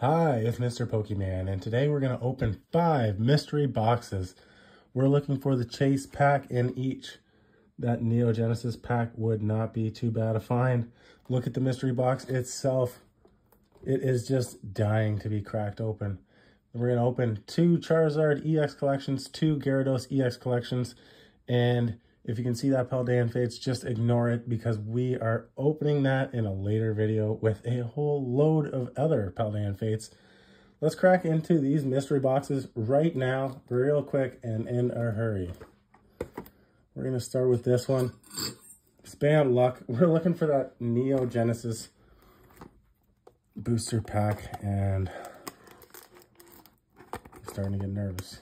Hi, it's Mr. Pokéman, and today we're going to open five mystery boxes. We're looking for the chase pack in each. That Neo Genesis pack would not be too bad to find. Look at the mystery box itself. It is just dying to be cracked open. We're going to open two Charizard EX collections, two Gyarados EX collections, and if you can see that Paldean Fates, just ignore it because we are opening that in a later video with a whole load of other Paldean Fates. Let's crack into these mystery boxes right now, real quick and in a hurry. We're going to start with this one. Spam luck. We're looking for that Neo Genesis booster pack and I'm starting to get nervous.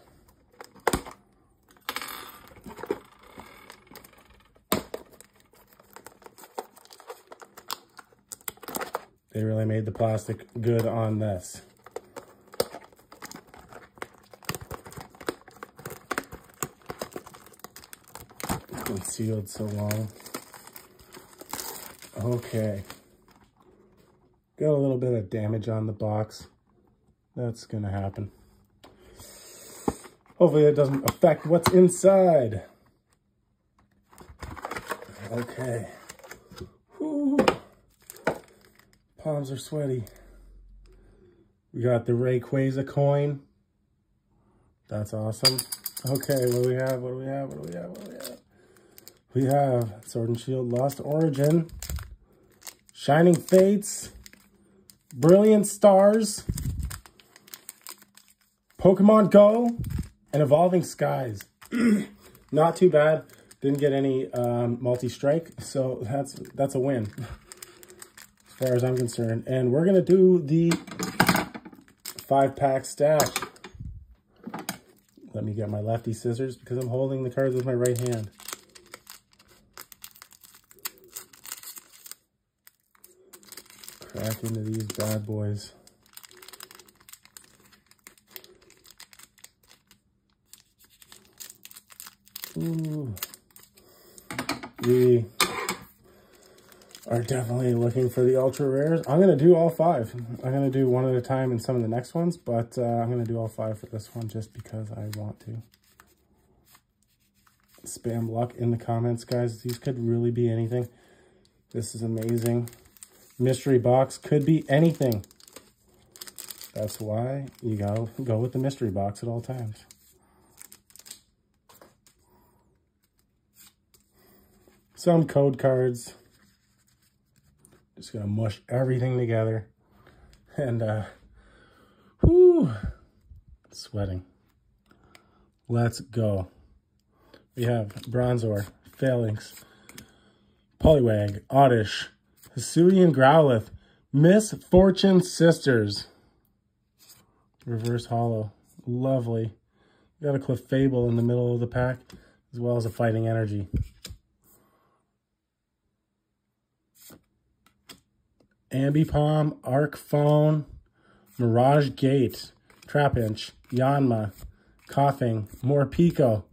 They really made the plastic good on this. Been sealed so long. Okay. Got a little bit of damage on the box. That's gonna happen. Hopefully it doesn't affect what's inside. Okay. Palms are sweaty. We got the Rayquaza coin. That's awesome. Okay, what do we have? What do we have? What do we have? What do we have? We have Sword and Shield Lost Origin, Shining Fates, Brilliant Stars, Pokemon Go, and Evolving Skies. Not too bad. Didn't get any um, multi-strike, so that's that's a win far as I'm concerned. And we're going to do the five-pack stack. Let me get my lefty scissors because I'm holding the cards with my right hand. Crack into these bad boys. Ooh. Are definitely looking for the ultra rares. I'm going to do all five. I'm going to do one at a time in some of the next ones, but uh, I'm going to do all five for this one just because I want to. Spam luck in the comments, guys. These could really be anything. This is amazing. Mystery box could be anything. That's why you go go with the mystery box at all times. Some code cards. Just gonna mush everything together. And uh whoo sweating. Let's go. We have Bronzor, Falinks, Poliwag, Oddish, Hisuian Growlithe, Miss Fortune Sisters. Reverse Holo. Lovely. We Got a Clefable in the middle of the pack, as well as a Fighting Energy. Ambipom, Arc Phone, Mirage Gate, Trapinch, Yanma, Koffing, Morpeko,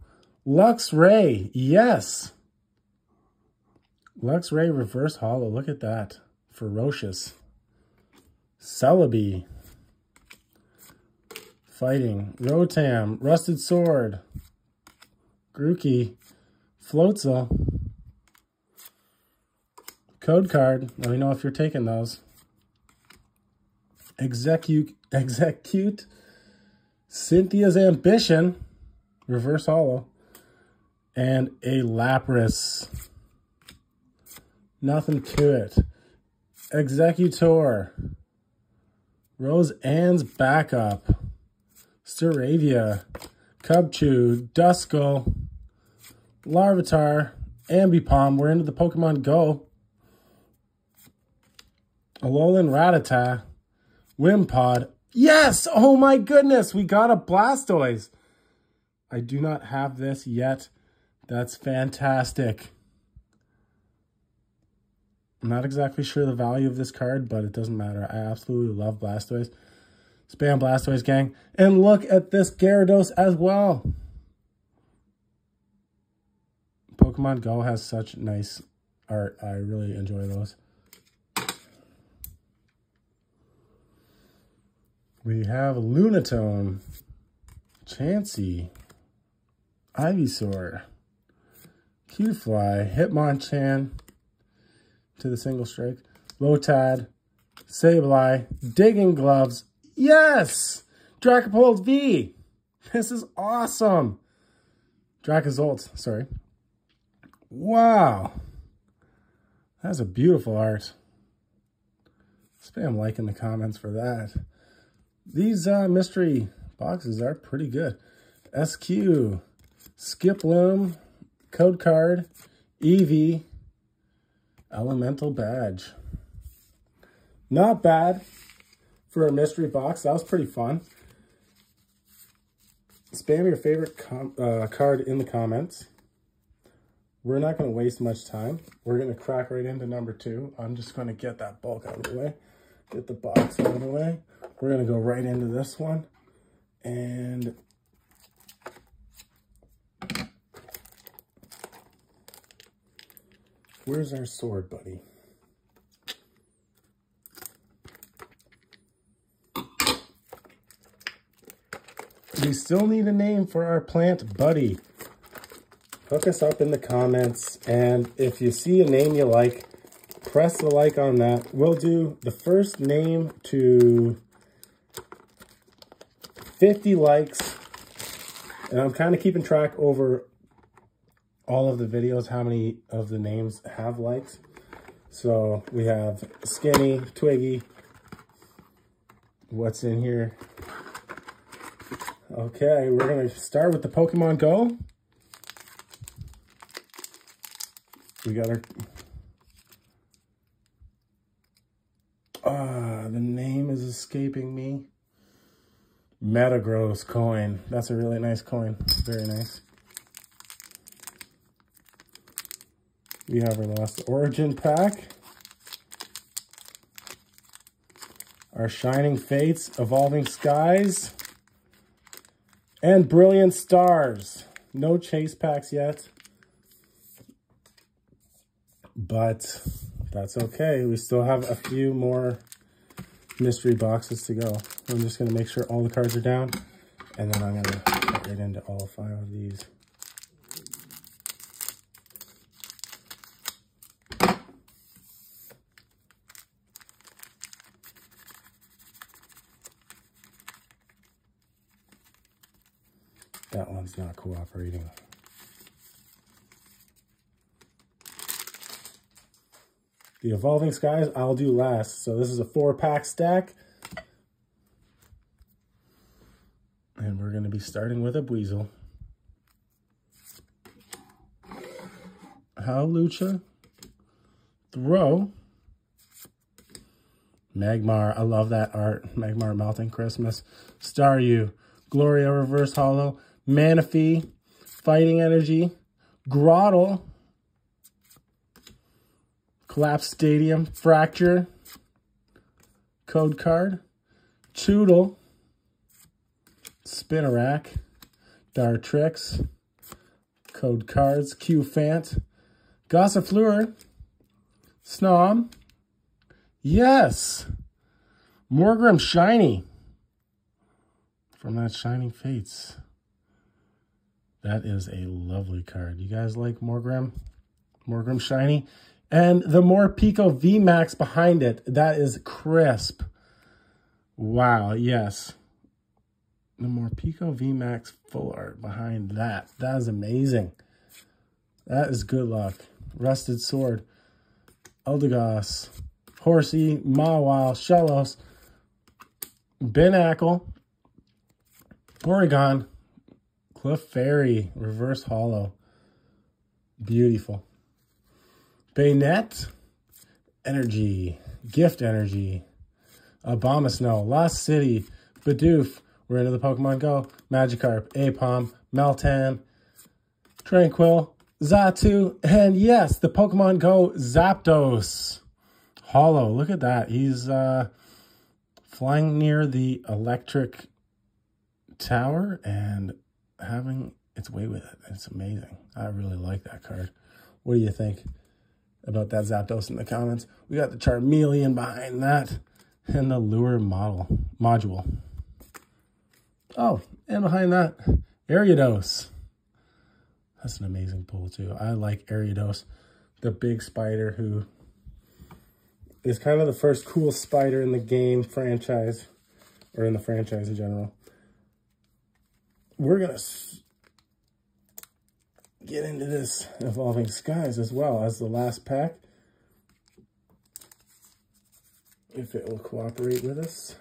Luxray, yes. Luxray Reverse Holo, look at that. Ferocious. Celebi. Fighting. Rotom, Rusted Sword. Grookey, Floatzel. Code card. Let me know if you're taking those. Exeggcute, Exeggcute. Cynthia's Ambition. Reverse Holo. And a Lapras. Nothing to it. Exeggutor. Rose Ann's Backup. Staravia. Cubchoo. Duskull. Larvitar. Ambipom. We're into the Pokemon Go. Alolan Rattata. Wimpod. Yes! Oh my goodness! We got a Blastoise. I do not have this yet. That's fantastic. I'm not exactly sure the value of this card, but it doesn't matter. I absolutely love Blastoise. Spam Blastoise, gang. And look at this Gyarados as well. Pokemon Go has such nice art. I really enjoy those. We have Lunatone, Chansey, Ivysaur, Q-Fly, Hitmonchan to the single strike, Lotad, Sableye, Digging Gloves. Yes! Dracopult V. This is awesome. Dracozolt, sorry. Wow. That's a beautiful art. Spam like in the comments for that. These uh, mystery boxes are pretty good. SQ, Skiploom, Code Card, Eevee, Elemental Badge. Not bad for a mystery box. That was pretty fun. Spam your favorite uh, card in the comments. We're not going to waste much time. We're going to crack right into number two. I'm just going to get that bulk out of the way. Get the box out of the way. We're going to go right into this one. And where's our sword, buddy? We still need a name for our plant buddy hook us up in the comments. And if you see a name you like, press the like on that. We'll do the first name to 50 likes. And I'm kind of keeping track over all of the videos, how many of the names have likes. So we have Skinny, Twiggy. What's in here? Okay, we're going to start with the Pokemon Go. We got our... Ah, the name is escaping me. Metagross coin. That's a really nice coin. Very nice. We have our Lost Origin pack. Our Shining Fates, Evolving Skies, and Brilliant Stars. No chase packs yet but that's okay. We still have a few more mystery boxes to go. I'm just going to make sure all the cards are down, and then I'm going to get right into all five of these. That one's not cooperating. The Evolving Skies, I'll do last. So this is a four-pack stack. And we're going to be starting with a Buizel. Hawlucha. Throw. Magmar. I love that art. Magmar Melting Christmas. Staryu. Gloria Reverse Holo. Manaphy. Fighting Energy. Grotle. Collapse Stadium, Fracture, Code Card, Choodle, Spinarak, Dartrix, Code Cards, Cufant, Gossifleur, Snom, yes, Morgrem Shiny, from that Shining Fates. That is a lovely card. You guys like Morgrem? Morgrem Shiny? And the Morpeko VMAX behind it, that is crisp. Wow, yes. The Morpeko VMAX full art behind that. That is amazing. That is good luck. Rusted Sword, Eldegoss, Horsey, Mawile, Shellos, Binacle, Oregon, Clefairy, Reverse Holo. Beautiful. Baynet, Energy, Gift Energy, Abomasnow, Lost City, Bidoof, we're into the Pokemon Go, Magikarp, Aipom, Meltan, Tranquill, Xatu, and yes, the Pokemon Go Zapdos. Holo, look at that. He's uh, flying near the electric tower and having its way with it. It's amazing. I really like that card. What do you think? About that Zapdos in the comments. We got the Charmeleon behind that and the Lure model module. Oh, and behind that, Ariados. That's an amazing pull too. I like Ariados, the big spider who is kind of the first cool spider in the game franchise, or in the franchise in general. We're going to get into this Evolving Skies as well as the last pack. If it will cooperate with us.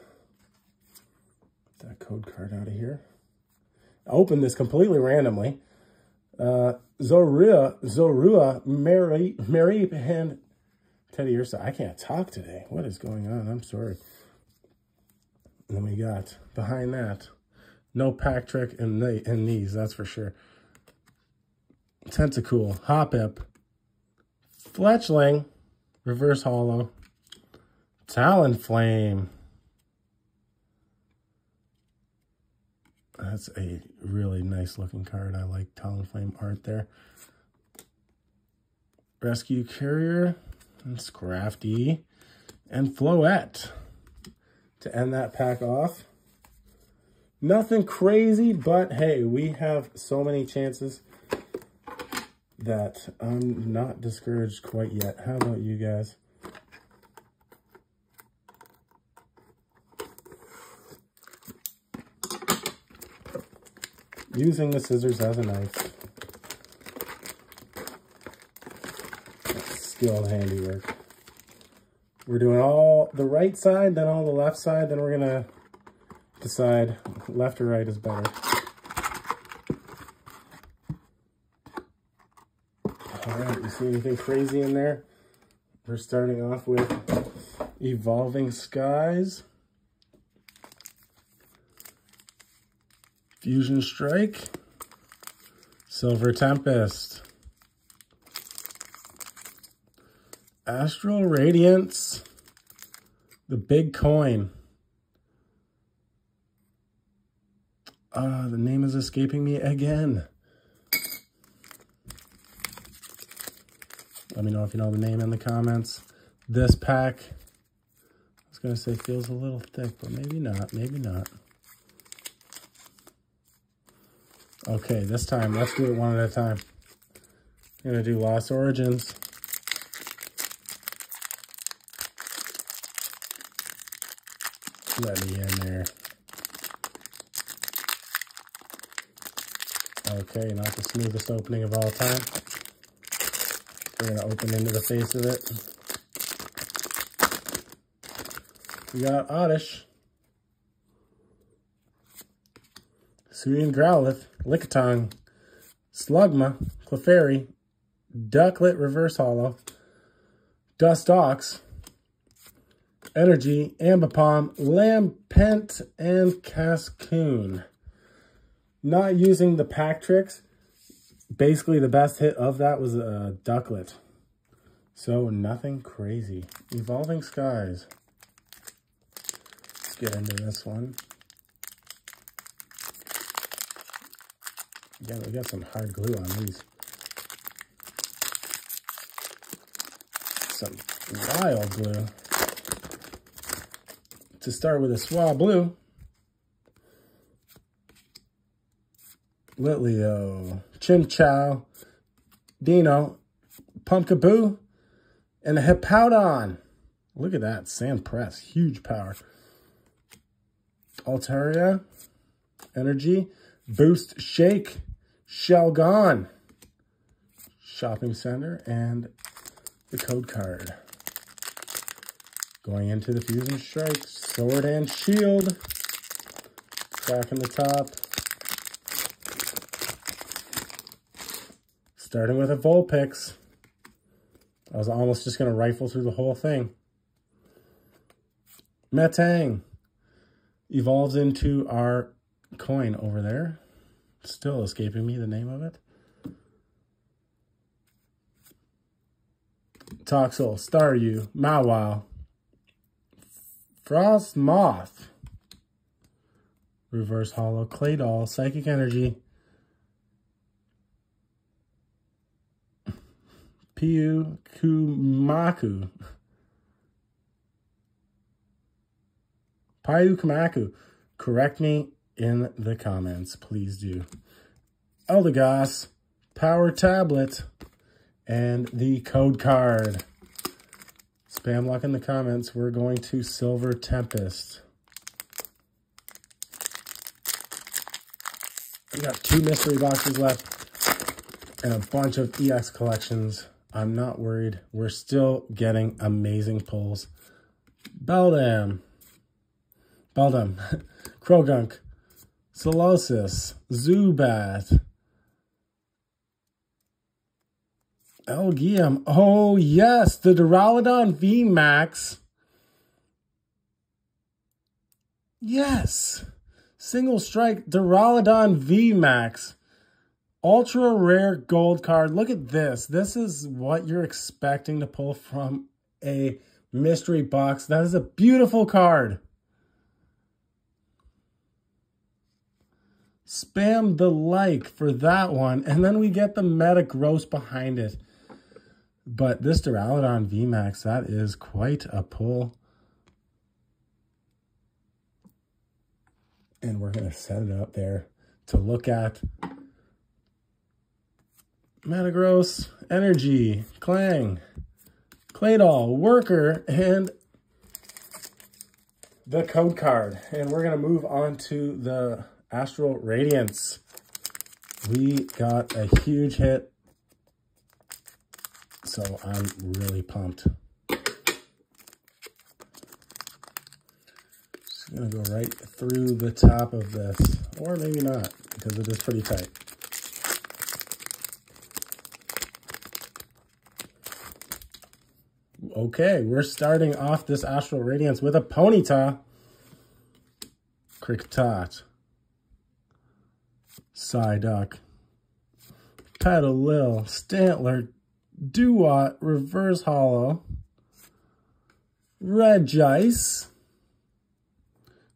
Get that code card out of here. I opened this completely randomly. Uh, Zorua, Zorua, Mary, Mary, and Teddiursa. I can't talk today. What is going on? I'm sorry. And then we got behind that, no pack trick in, the, in these, that's for sure. Tentacool, Hoppip, Fletchling, Reverse Holo, Talonflame. That's a really nice looking card. I like Talonflame art there. Rescue Carrier, and Scrafty, and Floette to end that pack off. Nothing crazy, but hey, we have so many chances that I'm not discouraged quite yet. How about you guys? Using the scissors as a knife. skilled handiwork. We're doing all the right side, then all the left side, then we're gonna decide left or right is better. All right, you see anything crazy in there? We're starting off with Evolving Skies. Fusion Strike. Silver Tempest. Astral Radiance, the big coin. Uh, the name is escaping me again. Me know if you know the name in the comments. This pack, I was going to say feels a little thick, but maybe not, maybe not. Okay, this time, let's do it one at a time. I'm going to do Lost Origins. let me in there. Okay, not the smoothest opening of all time. We're going to open into the face of it. We got Oddish. Suian Growlithe, Lickitung, Slugma, Clefairy, Ducklett Reverse Holo, Dustox, Energy, Ambipom, Lampent, and Cascoon. Not using the pack tricks. Basically, the best hit of that was a Ducklett. So, nothing crazy. Evolving Skies. Let's get into this one. Again, we got some hard glue on these. Some wild glue to start with a Swablu. Litleo, Chinchou, Dino, Pumpkaboo, and a Hippowdon. Look at that, sand press, huge power. Altaria, Energy, Boost Shake, Shelgon, Shopping Center, and the code card. Going into the Fusion Strike, Sword and Shield. Crack in the top. Starting with a Vulpix. I was almost just going to rifle through the whole thing. Metang evolves into our coin over there. Still escaping me the name of it. Toxel, Staryu, Mawile, Frosmoth. Reverse Holo. Claydol. Psychic Energy. Piu Kumaku. Pyukumuku. Correct me in the comments. Please do. Eldegoss, Power Tablet, and the code card. Spam luck in the comments. We're going to Silver Tempest. We got two mystery boxes left and a bunch of EX collections. I'm not worried. We're still getting amazing pulls. Beldum, Beldum, Croagunk, Solosis, Zubat, Elgyem. Oh, yes, the Duraludon VMAX. Yes. Single strike Duraludon VMAX. Ultra rare gold card. Look at this. This is what you're expecting to pull from a mystery box. That is a beautiful card. Spam the like for that one. And then we get the Metagross behind it. But this Duraludon VMAX, that is quite a pull. and we're going to set it up there to look at Metagross, Energy, Klang, Claydol, Worker, and the code card. And we're going to move on to the Astral Radiance. We got a huge hit, so I'm really pumped. Just going to go right through the top of this, or maybe not, because it is pretty tight. Okay, we're starting off this Astral Radiance with a Ponyta, Kricketot, Psyduck, Petilil, Stantler, Dewott, Reverse Holo, Regice,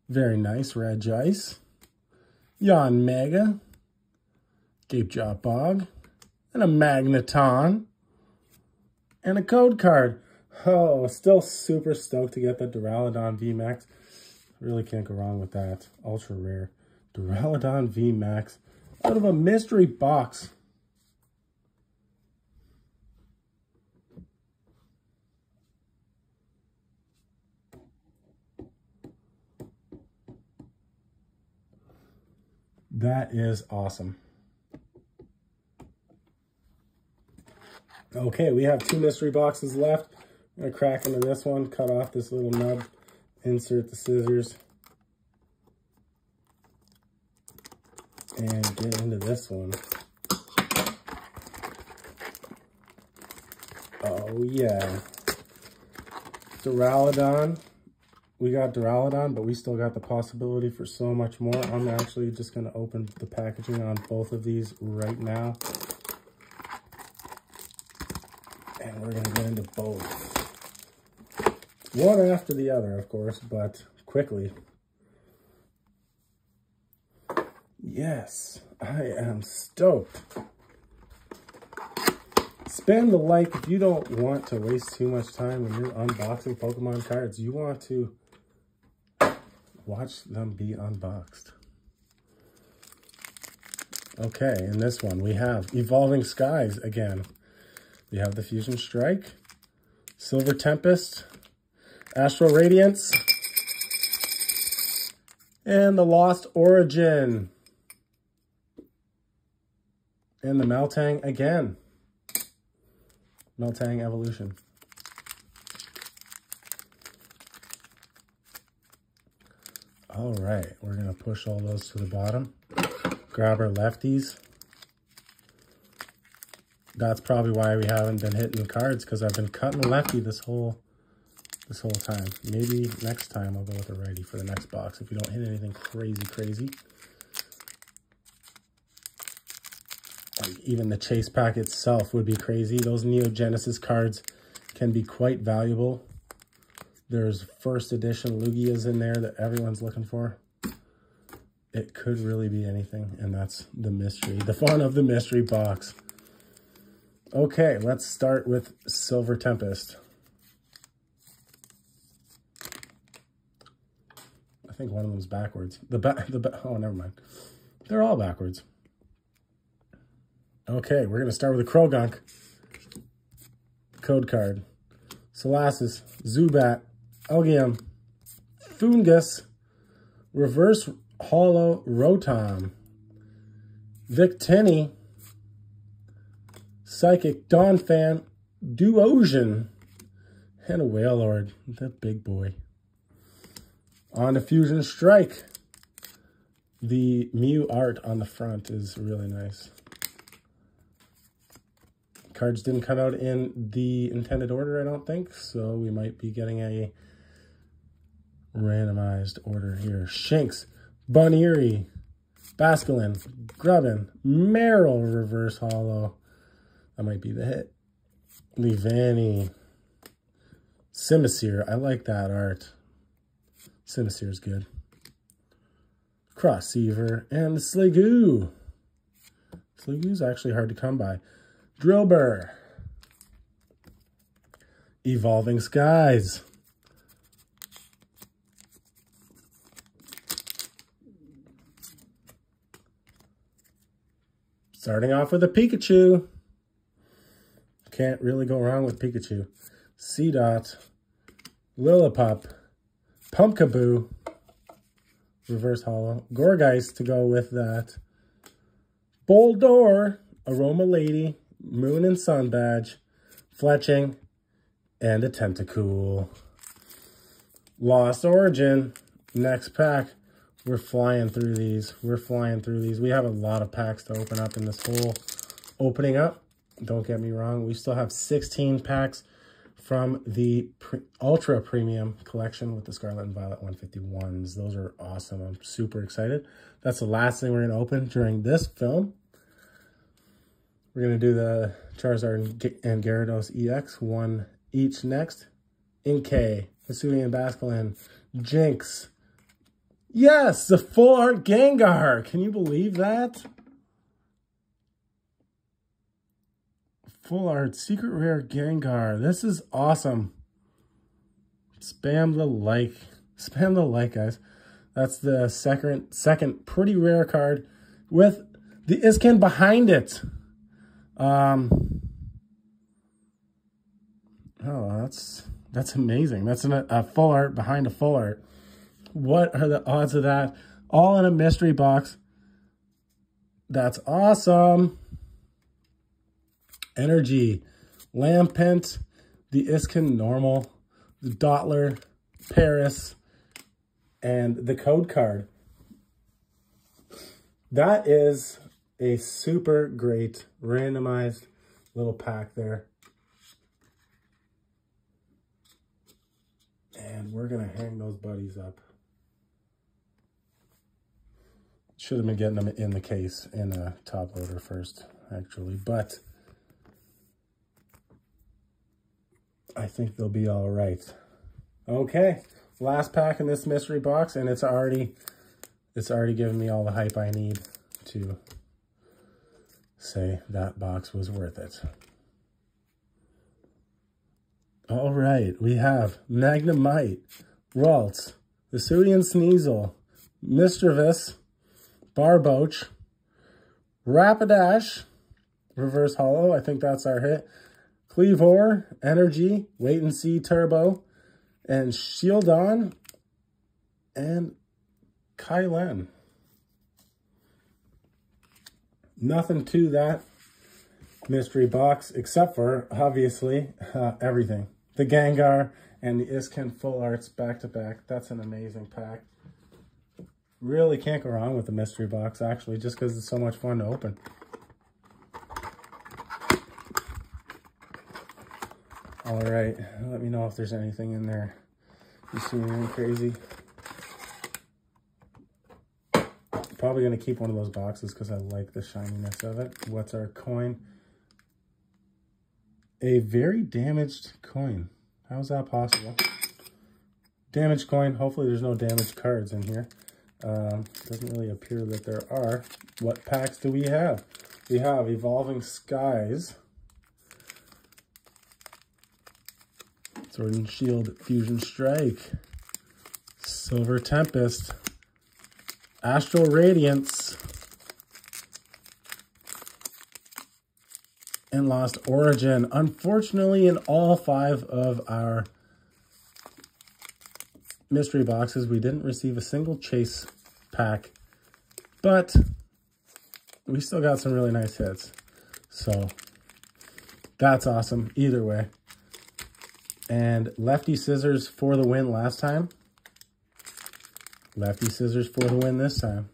very nice, Regice. Yanmega. Gape Bog. And a Magneton. And a code card. Oh, still super stoked to get the Duraludon VMAX. Really can't go wrong with that. Ultra rare. Duraludon VMAX out of a mystery box. That is awesome. Okay, we have two mystery boxes left. I'm going to crack into this one, cut off this little nub, insert the scissors, and get into this one. Oh, yeah. Duraludon we got Duraludon, but we still got the possibility for so much more. I'm actually just going to open the packaging on both of these right now. And we're going to get into both. One after the other, of course, but quickly. Yes, I am stoked. Spam the like if you don't want to waste too much time when you're unboxing Pokemon cards. You want to watch them be unboxed. Okay, in this one, we have Evolving Skies again. We have the Fusion Strike, Silver Tempest, Astral Radiance, and the Lost Origin. And the Meltang again. Meltang Evolution. All right, we're gonna push all those to the bottom. Grab our lefties. That's probably why we haven't been hitting the cards because I've been cutting lefty this whole this whole time. Maybe next time I'll go with a righty for the next box if you don't hit anything crazy, crazy. Like even the chase pack itself would be crazy. Those Neo Genesis cards can be quite valuable there's first edition Lugias in there that everyone's looking for. It could really be anything, and that's the mystery, the fun of the mystery box. Okay, let's start with Silver Tempest. Think one of them's backwards. The back, the ba oh, never mind. They're all backwards. Okay, we're gonna start with a Croagunk code card. Solosis, Zubat, Elgyem, Foongus, Reverse Holo Rotom, Victini, Psychic Donphan, Duosion, and a Wailord, the big boy. On a Fusion Strike, the Mew art on the front is really nice. Cards didn't come out in the intended order, I don't think, so we might be getting a randomized order here. Shinx, Buneary, Basculin, Grubbin, Marill Reverse Holo. That might be the hit. Leavanny, Simisear. I like that art. Simisear is good. Crossiever and Sliggoo. Sliggoo's actually hard to come by. Drillbur. Evolving Skies. Starting off with a Pikachu. Can't really go wrong with Pikachu. Seedot. Lillipup. Pumpkaboo. Reverse Holo. Gourgeist to go with that. Boldore. Aroma Lady. Moon and Sun Badge. Fletchling. And a Tentacool. Lost Origin. Next pack. We're flying through these. We're flying through these. We have a lot of packs to open up in this whole opening up. Don't get me wrong. We still have 16 packs from the pre Ultra Premium collection with the Scarlet and Violet 151s. Those are awesome. I'm super excited. That's the last thing we're going to open during this film. We're going to do the Charizard and Gyarados EX, one each next. Inkay, Hisuian Basculin, Jynx. Yes, the full art Gengar. Can you believe that? Full art secret rare Gengar. This is awesome. Spam the like. Spam the like, guys. That's the second second pretty rare card with the Iskin behind it. Um Oh, that's that's amazing. That's an, a full art behind a full art. What are the odds of that? All in a mystery box. That's awesome. Energy, Lampent, the Iskin Normal, the Dottler, Paris, and the code card. That is a super great randomized little pack there. And we're going to hang those buddies up. Should have been getting them in the case in a top loader first, actually. But I think they'll be all right. Okay, last pack in this mystery box, and it's already it's already given me all the hype I need to say that box was worth it. All right, we have Magnemite, Ralts, Hisuian Sneasel, Misdreavus, Barboach, Rapidash, Reverse Holo. I think that's our hit. Kleavor, Energy, Wait and See Turbo, and Shieldon, and Kylen. Nothing to that mystery box except for, obviously, uh, everything. The Gengar and the Iskin Full Arts back to back. That's an amazing pack. Really can't go wrong with the mystery box, actually, just because it's so much fun to open. All right, let me know if there's anything in there. You see anything crazy? Probably to keep one of those boxes because I like the shininess of it. What's our coin? A very damaged coin. How is that possible? Damaged coin. Hopefully there's no damaged cards in here. Um, doesn't really appear that there are. What packs do we have? We have Evolving Skies. Sword and Shield Fusion Strike. Silver Tempest, Astral Radiance, and Lost Origin. Unfortunately, in all five of our mystery boxes, we didn't receive a single chase pack, but we still got some really nice hits. So that's awesome either way. And lefty scissors for the win last time. Lefty scissors for the win this time.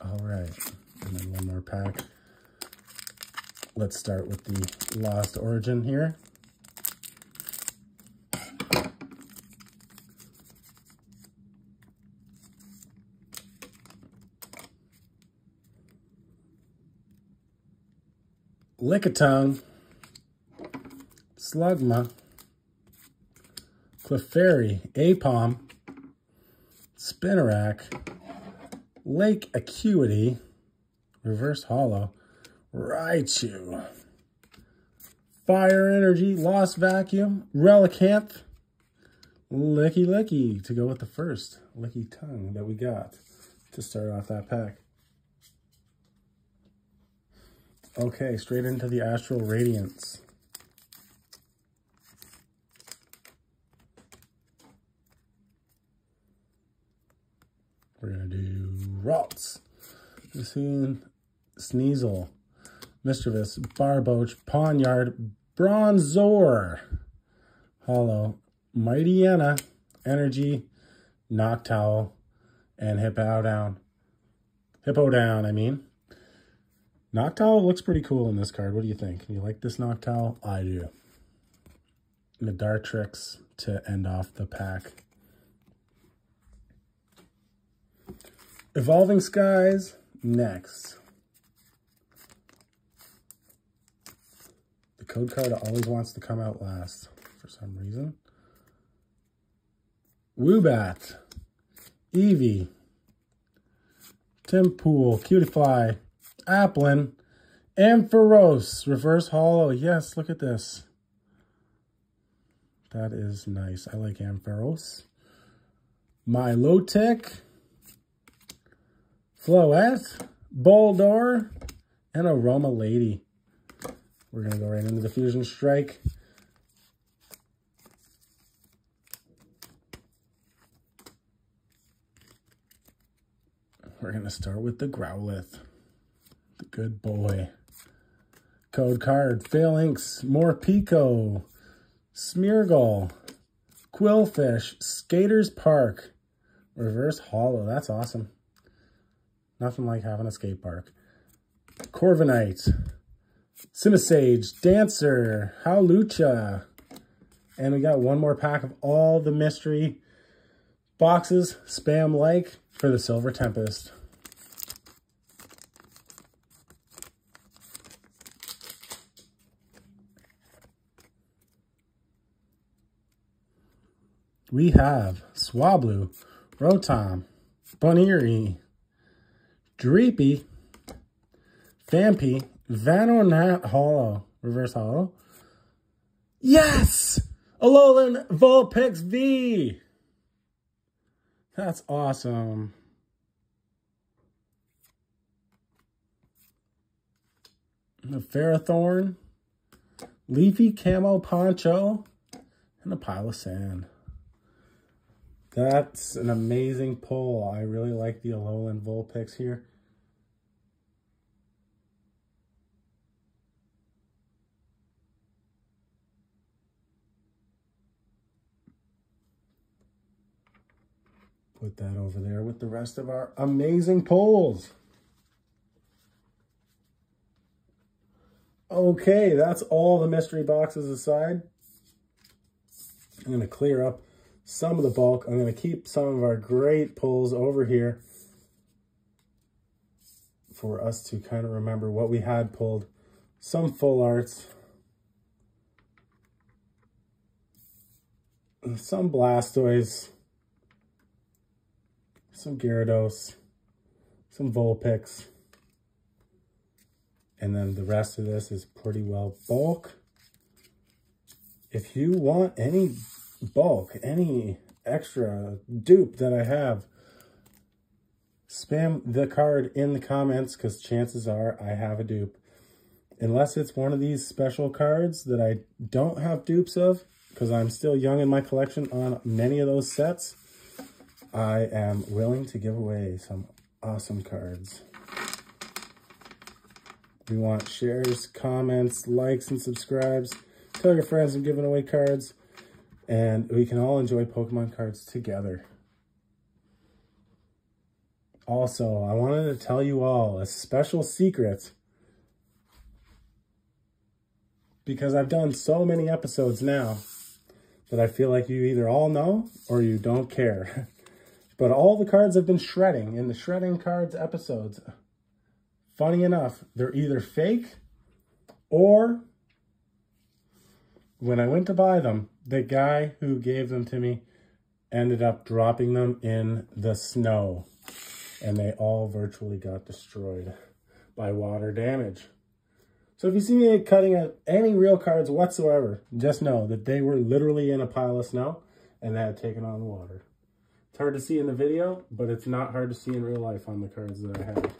All right, and then one more pack. Let's start with the Lost Origin here. Lickitung, Slugma, Clefairy, Aipom, Spinarak, Lake Acuity, Reverse Holo, Raichu, Fire Energy, Lost Vacuum, Relicanth, Lickilicky to go with the first Lickitung that we got to start off that pack. Okay, straight into the Astral Radiance. We're going to do Ralts. Seen Sneasel, Mischievous, Barboach, Pawniard, Bronzor, Holo, Mightyena, Energy, Noctowl, and Hippowdon. Hippo Down, I mean. Noctowl looks pretty cool in this card. What do you think? You like this Noctowl? I do. And the Dartrix to end off the pack. Evolving Skies next. The code card always wants to come out last for some reason. Woobat, Eevee, Tympole, Cutiefly, Applin, Ampharos, Reverse Holo. Oh, yes, look at this. That is nice. I like Ampharos. Milotic, Floette, Boldore, and Aroma Lady. We're going to go right into the Fusion Strike. We're going to start with the Growlithe. Good boy. Code card, Falinks, Morpeko, Smeargle, Qwilfish, Skaters Park, Reverse Holo. That's awesome. Nothing like having a skate park. Corviknight, Simisage, Dancer, Hawlucha. And we got one more pack of all the mystery boxes, spam-like, for the Silver Tempest. We have Swablu, Rotom, Buneary, Dreepy, Phanpy, Vanonet Hollow, Reverse Holo. Yes! Alolan Vulpix V! That's awesome. The Ferrothorn, Leafy Camo Poncho, and a pile of sand. That's an amazing pull. I really like the Alolan Vulpix here. Put that over there with the rest of our amazing pulls. Okay, that's all the mystery boxes aside. I'm going to clear up some of the bulk. I'm going to keep some of our great pulls over here for us to kind of remember what we had pulled. Some full arts. Some Blastoise. some Gyarados, some Vulpix, and then the rest of this is pretty well bulk. If you want any bulk, any extra dupe that I have, spam the card in the comments because chances are I have a dupe. Unless it's one of these special cards that I don't have dupes of, because I'm still young in my collection on many of those sets, I am willing to give away some awesome cards. We want shares, comments, likes, and subscribes. Tell your friends I'm giving away cards. And we can all enjoy Pokemon cards together. Also, I wanted to tell you all a special secret. Because I've done so many episodes now that I feel like you either all know or you don't care. but all the cards have been shredding in the shredding cards episodes. Funny enough, they're either fake or when I went to buy them, the guy who gave them to me ended up dropping them in the snow and they all virtually got destroyed by water damage. So if you see me cutting at any real cards whatsoever, just know that they were literally in a pile of snow and they had taken on water. It's hard to see in the video, but it's not hard to see in real life on the cards that I have.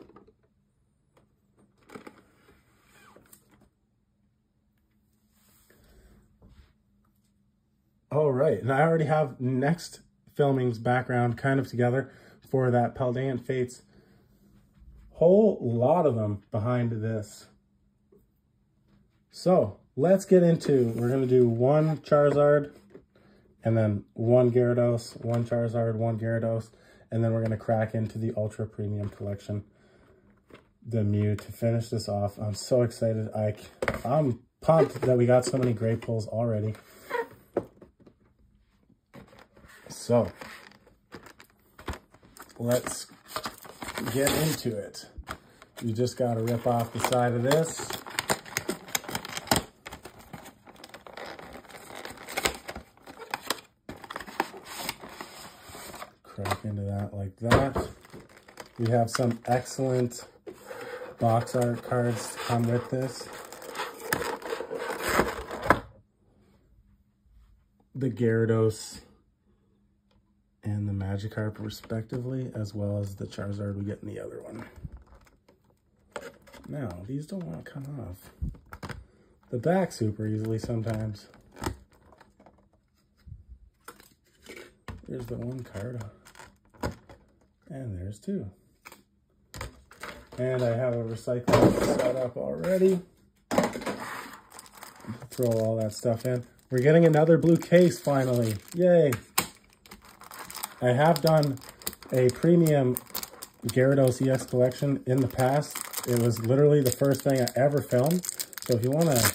All right, and I already have next filming's background kind of together for that Paldean Fates. Whole lot of them behind this. So let's get into, we're going to do one Charizard and then one Gyarados, one Charizard, one Gyarados, and then we're going to crack into the Ultra Premium Collection, the Mew, to finish this off. I'm so excited. I, I'm pumped that we got so many great pulls already. So, let's get into it. You just got to rip off the side of this. Crack into that like that. We have some excellent box art cards to come with this. The Gyarados Magikarp respectively, as well as the Charizard we get in the other one. Now, these don't want to come off. The back super easily sometimes. There's the one card. And there's two. And I have a recycling set up already. Throw all that stuff in. We're getting another blue case finally. Yay. I have done a premium Gyarados EX collection in the past. It was literally the first thing I ever filmed. So if you want to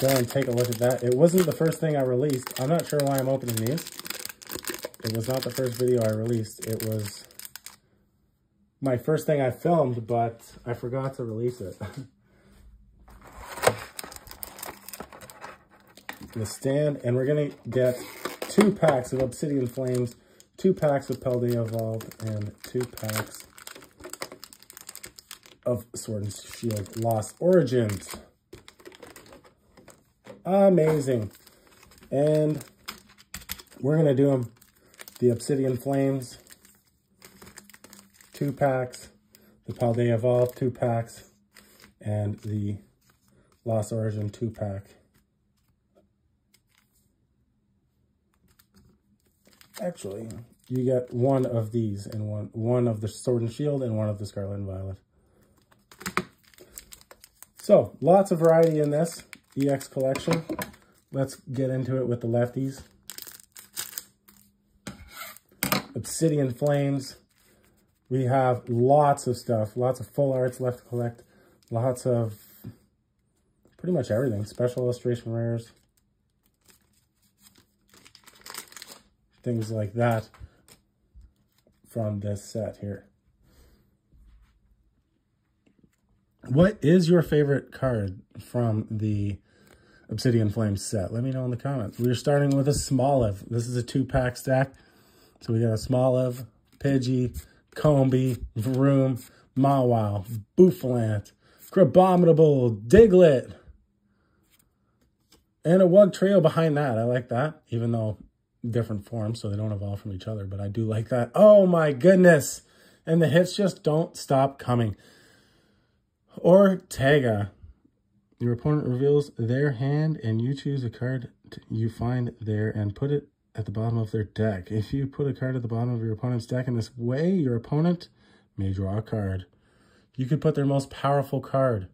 go and take a look at that, it wasn't the first thing I released. I'm not sure why I'm opening these. It was not the first video I released. It was my first thing I filmed, but I forgot to release it. the stand, and we're going to get two packs of Obsidian Flames two packs of Paldea Evolve and two packs of Sword and Shield Lost Origins. Amazing. And we're going to do them the Obsidian Flames, two packs, the Paldea Evolve, two packs, and the Lost Origin two pack. Actually, you get one of these and one one of the Sword and Shield and one of the Scarlet and Violet. So, lots of variety in this EX collection. Let's get into it with the lefties. Obsidian Flames. We have lots of stuff, lots of full arts left to collect, lots of pretty much everything. Special illustration rares. things like that from this set here. What is your favorite card from the Obsidian Flame set? Let me know in the comments. We're starting with a Smoliv. This is a two-pack stack. So we got a Smoliv, Pidgey, Combee, Varoom, Mawile, Bouffalant, Crabominable, Diglett, and a Wugtrio behind that. I like that, even though different forms, so they don't evolve from each other, but I do like that. Oh my goodness! And the hits just don't stop coming. Ortega. Your opponent reveals their hand and you choose a card you find there and put it at the bottom of their deck. If you put a card at the bottom of your opponent's deck in this way, your opponent may draw a card. You could put their most powerful card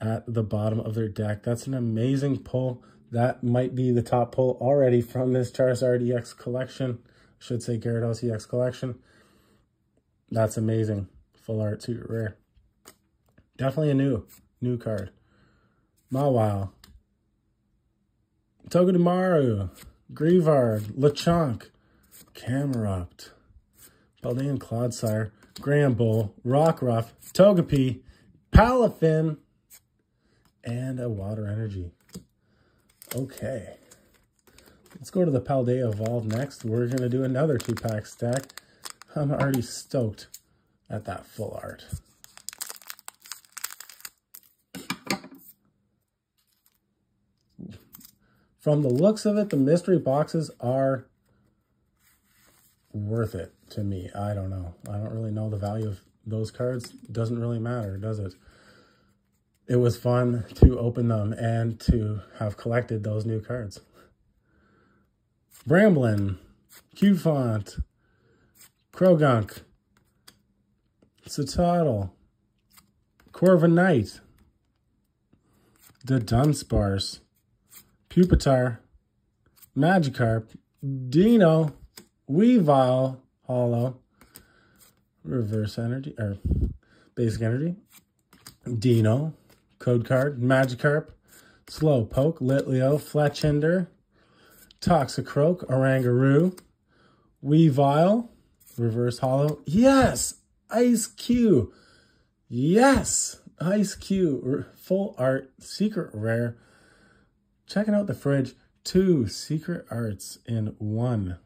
at the bottom of their deck. That's an amazing pull. That might be the top pull already from this Charizard EX collection. I should say Gyarados EX collection. That's amazing. Full art, super rare. Definitely a new, new card. Mawile. Togedemaru. Greavard. Lechonk. Camerupt. Paldean Clodsire. Granbull. Rockruff. Togepi. Palafin. And a Water Energy. Okay. Let's go to the Paldea Evolve next. We're going to do another two-pack stack. I'm already stoked at that full art. From the looks of it, the mystery boxes are worth it to me. I don't know. I don't really know the value of those cards. Doesn't really matter, does it? It was fun to open them and to have collected those new cards. Bramblin, Cufant, Croagunk, Cetoddle, Corviknight, the Dunsparce, Pupitar, Magikarp, Dino, Weavile, Holo, Reverse Energy, or Basic Energy, Dino, Code Card, Magikarp, Slowpoke, Litleo, Fletchinder, Toxicroak, Oranguru, Weavile, Reverse Holo. Yes! Ice Cube. Yes! Ice Cube. Full art, secret rare checking out the fridge. Two secret arts in one.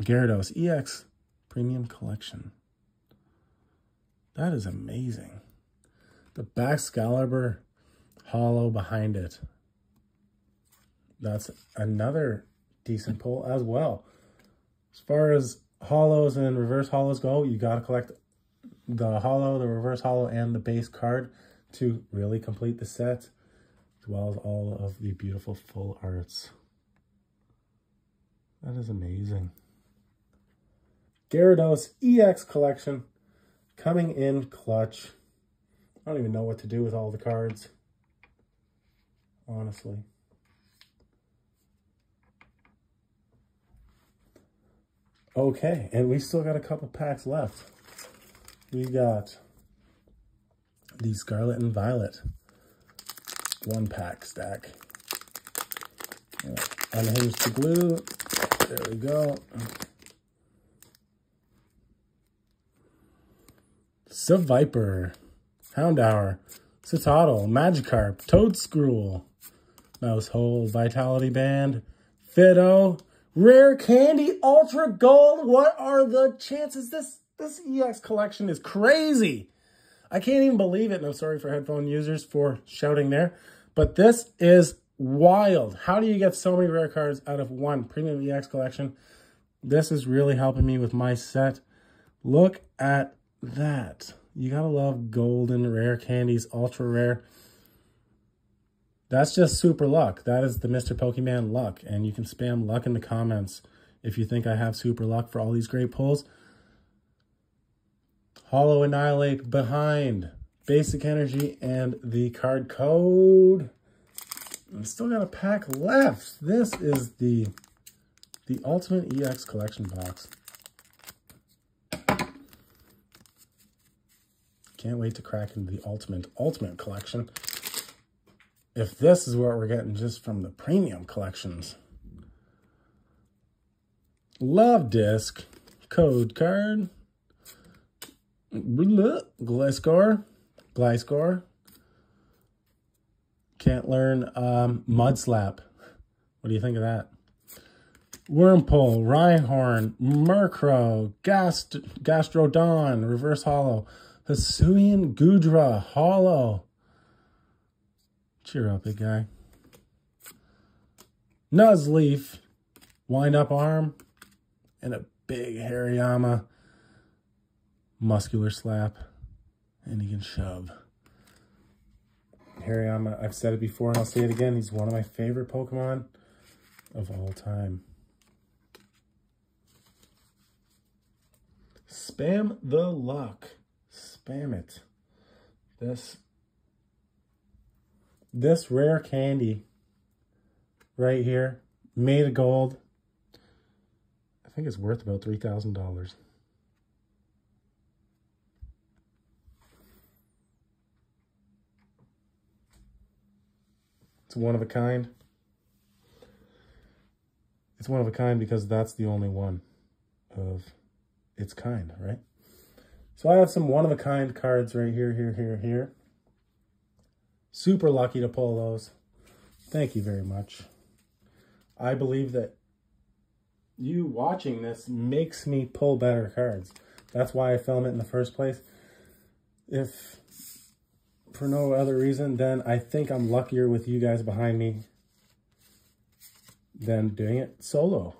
Gyarados EX Premium Collection. That is amazing. The Baxcalibur holo behind it. That's another decent pull as well. As far as holos and reverse holos go, you got to collect the holo, the reverse holo, and the base card to really complete the set as well as all of the beautiful full arts. That is amazing. Gyarados EX collection coming in clutch. I don't even know what to do with all the cards, honestly. Okay, and we still got a couple packs left. We got the Scarlet and Violet one pack stack. Unhinge the glue. There we go. Seviper, Houndour, Cetoddle, Magikarp, Toedscruel, Maushold, Vitality Band, Fidough, Rare Candy, Ultra Gold. What are the chances? This, this EX collection is crazy. I can't even believe it. And I'm sorry for headphone users for shouting there. But this is wild. How do you get so many rare cards out of one Premium EX collection? This is really helping me with my set. Look at that. You gotta love golden rare candies, ultra rare. That's just super luck. That is the Mr. Pokemon luck. And you can spam luck in the comments if you think I have super luck for all these great pulls. Holo Annihilape behind basic energy and the card code. I still got a pack left. This is the the Ultimate EX collection box. Can't wait to crack into the Ultimate Ultimate collection. If this is what we're getting just from the premium collections. Luvdisc, code card, Gliscor, Gliscor. Can't learn um, Mud Slap. What do you think of that? Wurmple, Rhyhorn, Murkrow, Gast Gastrodon, Reverse Holo, Hisuian Goodra Holo. Cheer up, big guy. Nuzleaf, Wind Up Arm, and a big Hariyama muscular slap, and he can shove. Hariyama, I've said it before and I'll say it again, he's one of my favorite Pokemon of all time. Spam the luck. Spam it. This this rare candy right here, made of gold. I think it's worth about $3,000. It's one of a kind. It's one of a kind because that's the only one of its kind, right? So I have some one-of-a-kind cards right here, here, here, here. Super lucky to pull those. Thank you very much. I believe that you watching this makes me pull better cards. That's why I film it in the first place. If for no other reason, then I think I'm luckier with you guys behind me than doing it solo.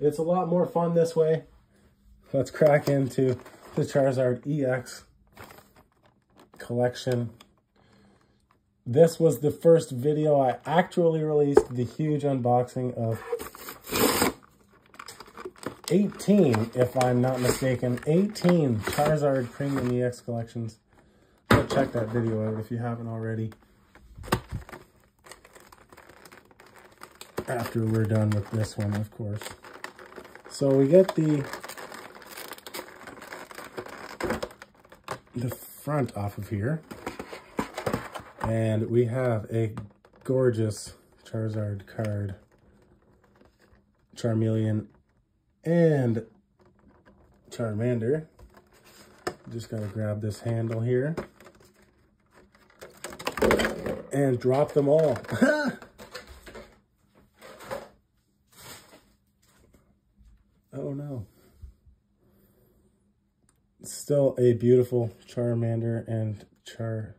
It's a lot more fun this way. Let's crack into the Charizard EX collection. This was the first video I actually released, the huge unboxing of 18, if I'm not mistaken, 18 Charizard Premium EX collections. Go check that video out if you haven't already. After we're done with this one, of course. So we get the the front off of here. And we have a gorgeous Charizard card, Charmeleon, and Charmander. Just gotta grab this handle here and drop them all. oh no still a beautiful Charmander and Charmeleon.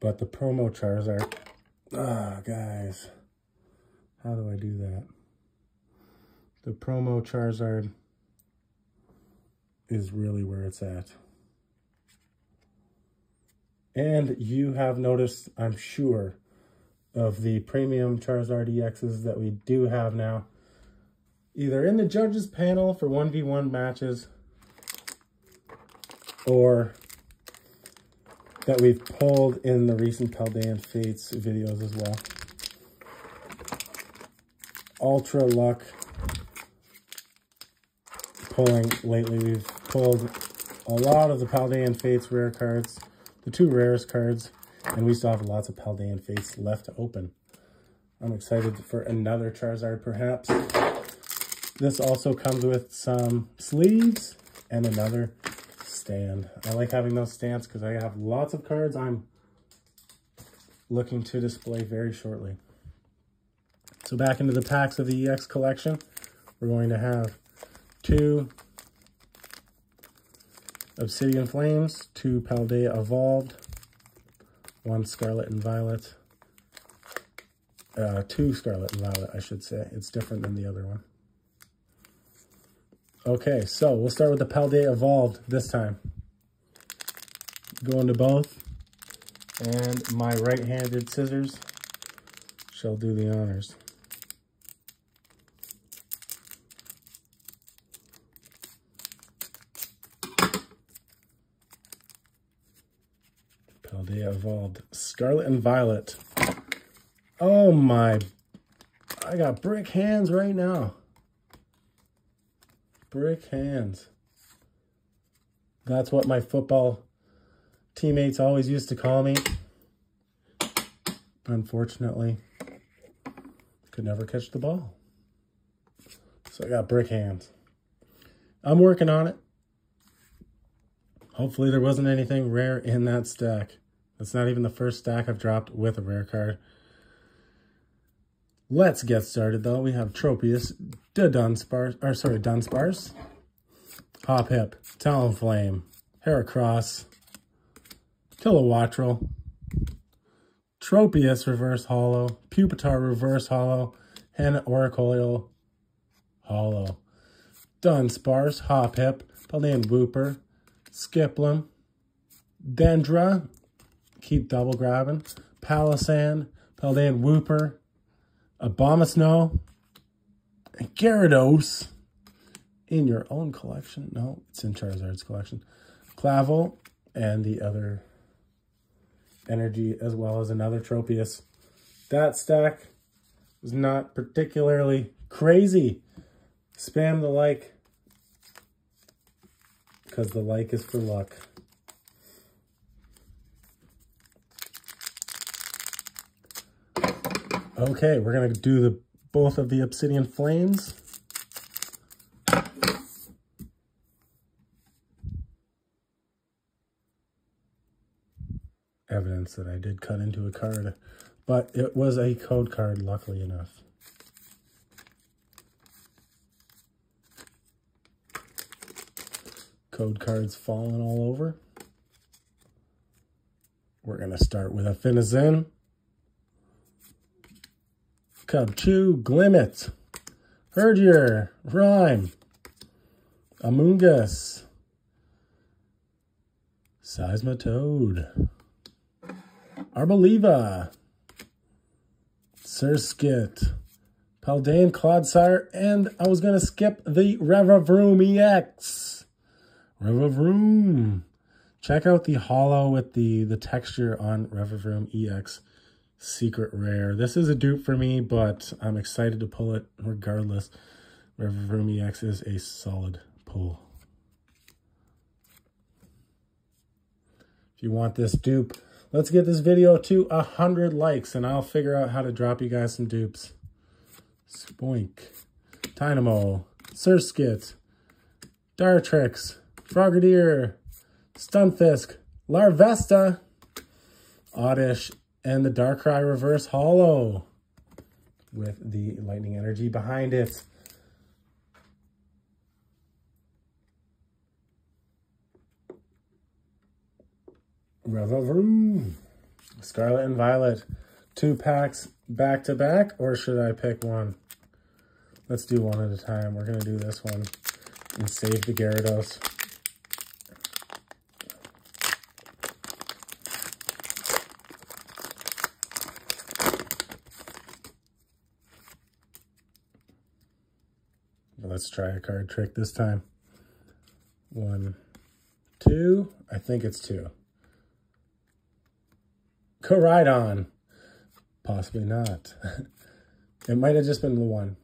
But the promo Charizard, ah, guys, how do I do that? The promo Charizard is really where it's at. And you have noticed, I'm sure, of the premium Charizard EXs that we do have now either in the judges panel for 1v1 matches or that we've pulled in the recent Paldean Fates videos as well. Ultra luck pulling lately. We've pulled a lot of the Paldean Fates rare cards, the two rarest cards, and we still have lots of Paldean Fates left to open. I'm excited for another Charizard perhaps. This also comes with some sleeves and another stand. I like having those stands because I have lots of cards I'm looking to display very shortly. So back into the packs of the EX collection, we're going to have two Obsidian Flames, two Paldea Evolved, one Scarlet and Violet, uh, two Scarlet and Violet, I should say. It's different than the other one. Okay, so we'll start with the Paldea Evolved this time. Going to both, and my right-handed scissors shall do the honors. Paldea Evolved. Scarlet and Violet. Oh my, I got brick hands right now. Brick hands. That's what my football teammates always used to call me. Unfortunately, could never catch the ball. So I got brick hands. I'm working on it. Hopefully there wasn't anything rare in that stack. That's not even the first stack I've dropped with a rare card. Let's get started though. We have Tropius, the Dunsparce, or sorry, Dunsparce, Hoppip, Talonflame, Heracross, Kilowattrel, Tropius Reverse Holo, Pupitar Reverse Holo, and Oricorio Holo. Dunsparce, Hoppip, Paldean Wooper, Skiploom, Dendra, keep double grabbing, Palossand, Paldean Wooper, Abomasnow, and Gyarados in your own collection. No, it's in Charizard's collection. Clavel and the other energy as well as another Tropius. That stack was not particularly crazy. Spam the like because the like is for luck. Okay, we're to do the both of the Obsidian Flames. Evidence that I did cut into a card, but it was a code card, luckily enough. Code cards falling all over. We're to start with a Finizen. Cubchoo, Glimmet, Herdier, Rhyme, Amoonguss, Seismitoad, Arboliva, Surskit, Paldean, Clodsire, and I was going to skip the Revavroom EX. Revavroom. Check out the holo with the, the texture on Revavroom EX secret rare. This is a dupe for me, but I'm excited to pull it regardless. Revavroom EX is a solid pull. If you want this dupe, let's get this video to a 100 likes, and I'll figure out how to drop you guys some dupes. Spoink, Dynamo, Surskit, Dartrix, Frogadier, Stunfisk, Larvesta, Oddish, and the Darkrai Reverse Holo with the lightning energy behind it. Revavroom. Scarlet and Violet. Two packs back to back, or should I pick one? Let's do one at a time. We're going to do this one and save the Gyarados. Let's try a card trick this time. One, two. I think it's two. Koraidon. Possibly not. it might have just been the one.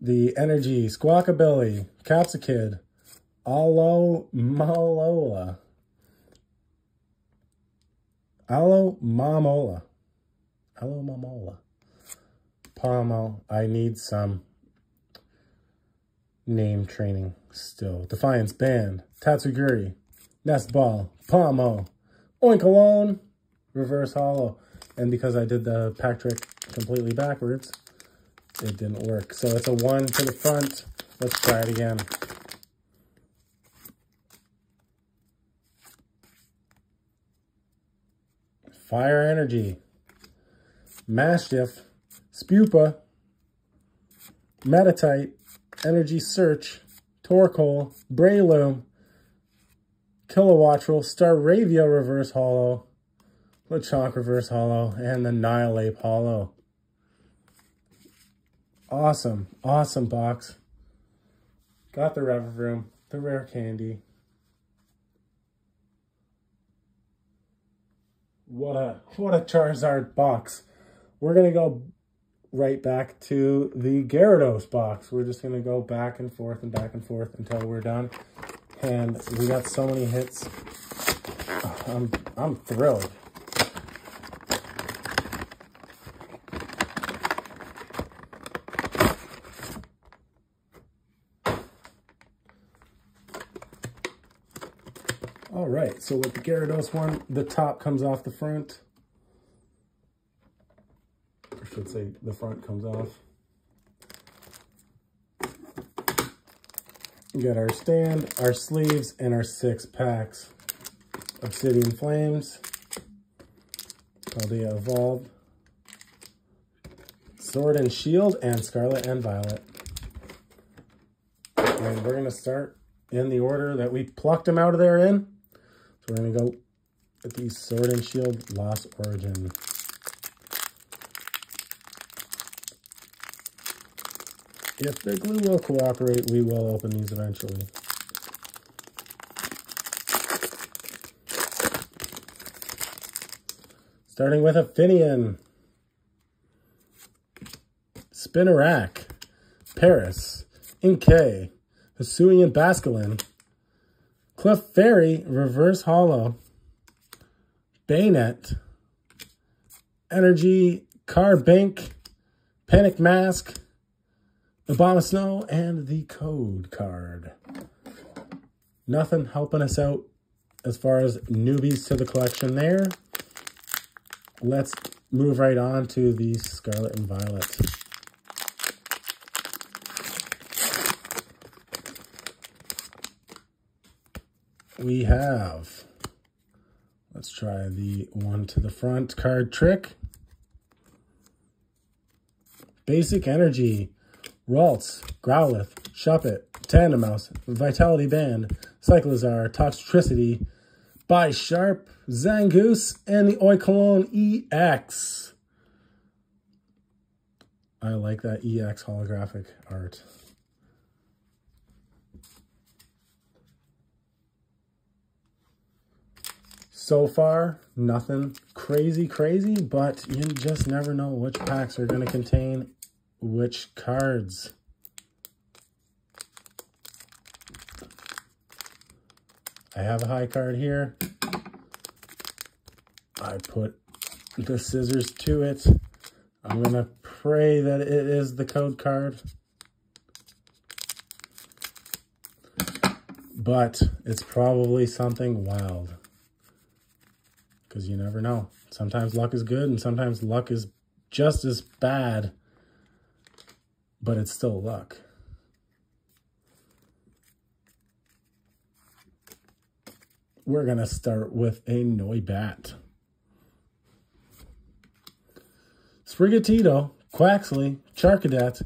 The Energy, Squawkabilly, Capsakid, Alo Malola. Alo Mamola. Alo Mamola. Pomo, I need some name training still. Defiance Band, Tatsugiri, Nest Ball, Pomo, Oinkologne, Reverse Holo. And because I did the pack trick completely backwards, it didn't work. So it's a one to the front. Let's try it again. Fire Energy, Mastiff, Spupa, Meditite, Energy Search, Torkoal, Breloom, Kilowattrel, Staravia Reverse Holo, Lechonk Reverse Holo, and the Nihilape Holo. Awesome, awesome box. Got the Revavroom, the Rare Candy. What a, what a Charizard box. We're going to go right back to the Gyarados box. We're just going to go back and forth and back and forth until we're done. And we got so many hits. I'm, I'm thrilled. All right, so with the Gyarados one, the top comes off the front should say the front comes off. We got our stand, our sleeves, and our six packs. Obsidian Flames, Paldea Evolved, Sword and Shield, and Scarlet and Violet. And we're going to start in the order that we plucked them out of there in. So we're going to go with the Sword and Shield Lost Origin. If the glue will cooperate, we will open these eventually. Starting with a Finneon. Spinarak. Paras. Inkay. Hisuian Basculin. Cliff Clefairy Reverse Holo. Bayonet. Energy. Car Bank, Panic Mask. Abomasnow, and the code card. Nothing helping us out as far as newbies to the collection there. Let's move right on to the Scarlet and Violet. We have, let's try the one to the front card trick. Basic Energy, Ralts, Growlithe, Shuppet, Tandemaus, Vitality Band, Cyclizar, Toxtricity, Bisharp, Zangoose, and the Oinkologne EX. I like that EX holographic art. So far, nothing crazy, crazy, but you just never know which packs are going to contain which cards. I have a high card here. I put the scissors to it. I'm going to pray that it is the code card. But it's probably something wild. Because you never know. Sometimes luck is good and sometimes luck is just as bad but it's still luck. We're going to start with a Noibat. Sprigatito, Quaxley, Charcadet,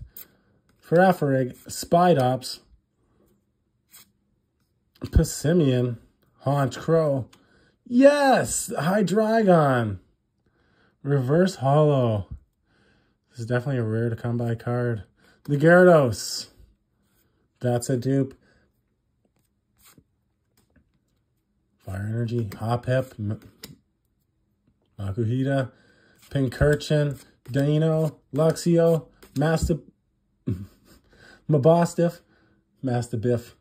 Farafrig, Spidops, Passimian, Honchkrow. Yes! Hydreigon. Reverse Holo. This is definitely a rare to come by card. The Gyarados. That's a dupe. Fire Energy, Hop Hoppip, Makuhita, Pincurchin, Dino, Luxio, Master, Mabostiff, Master Biff,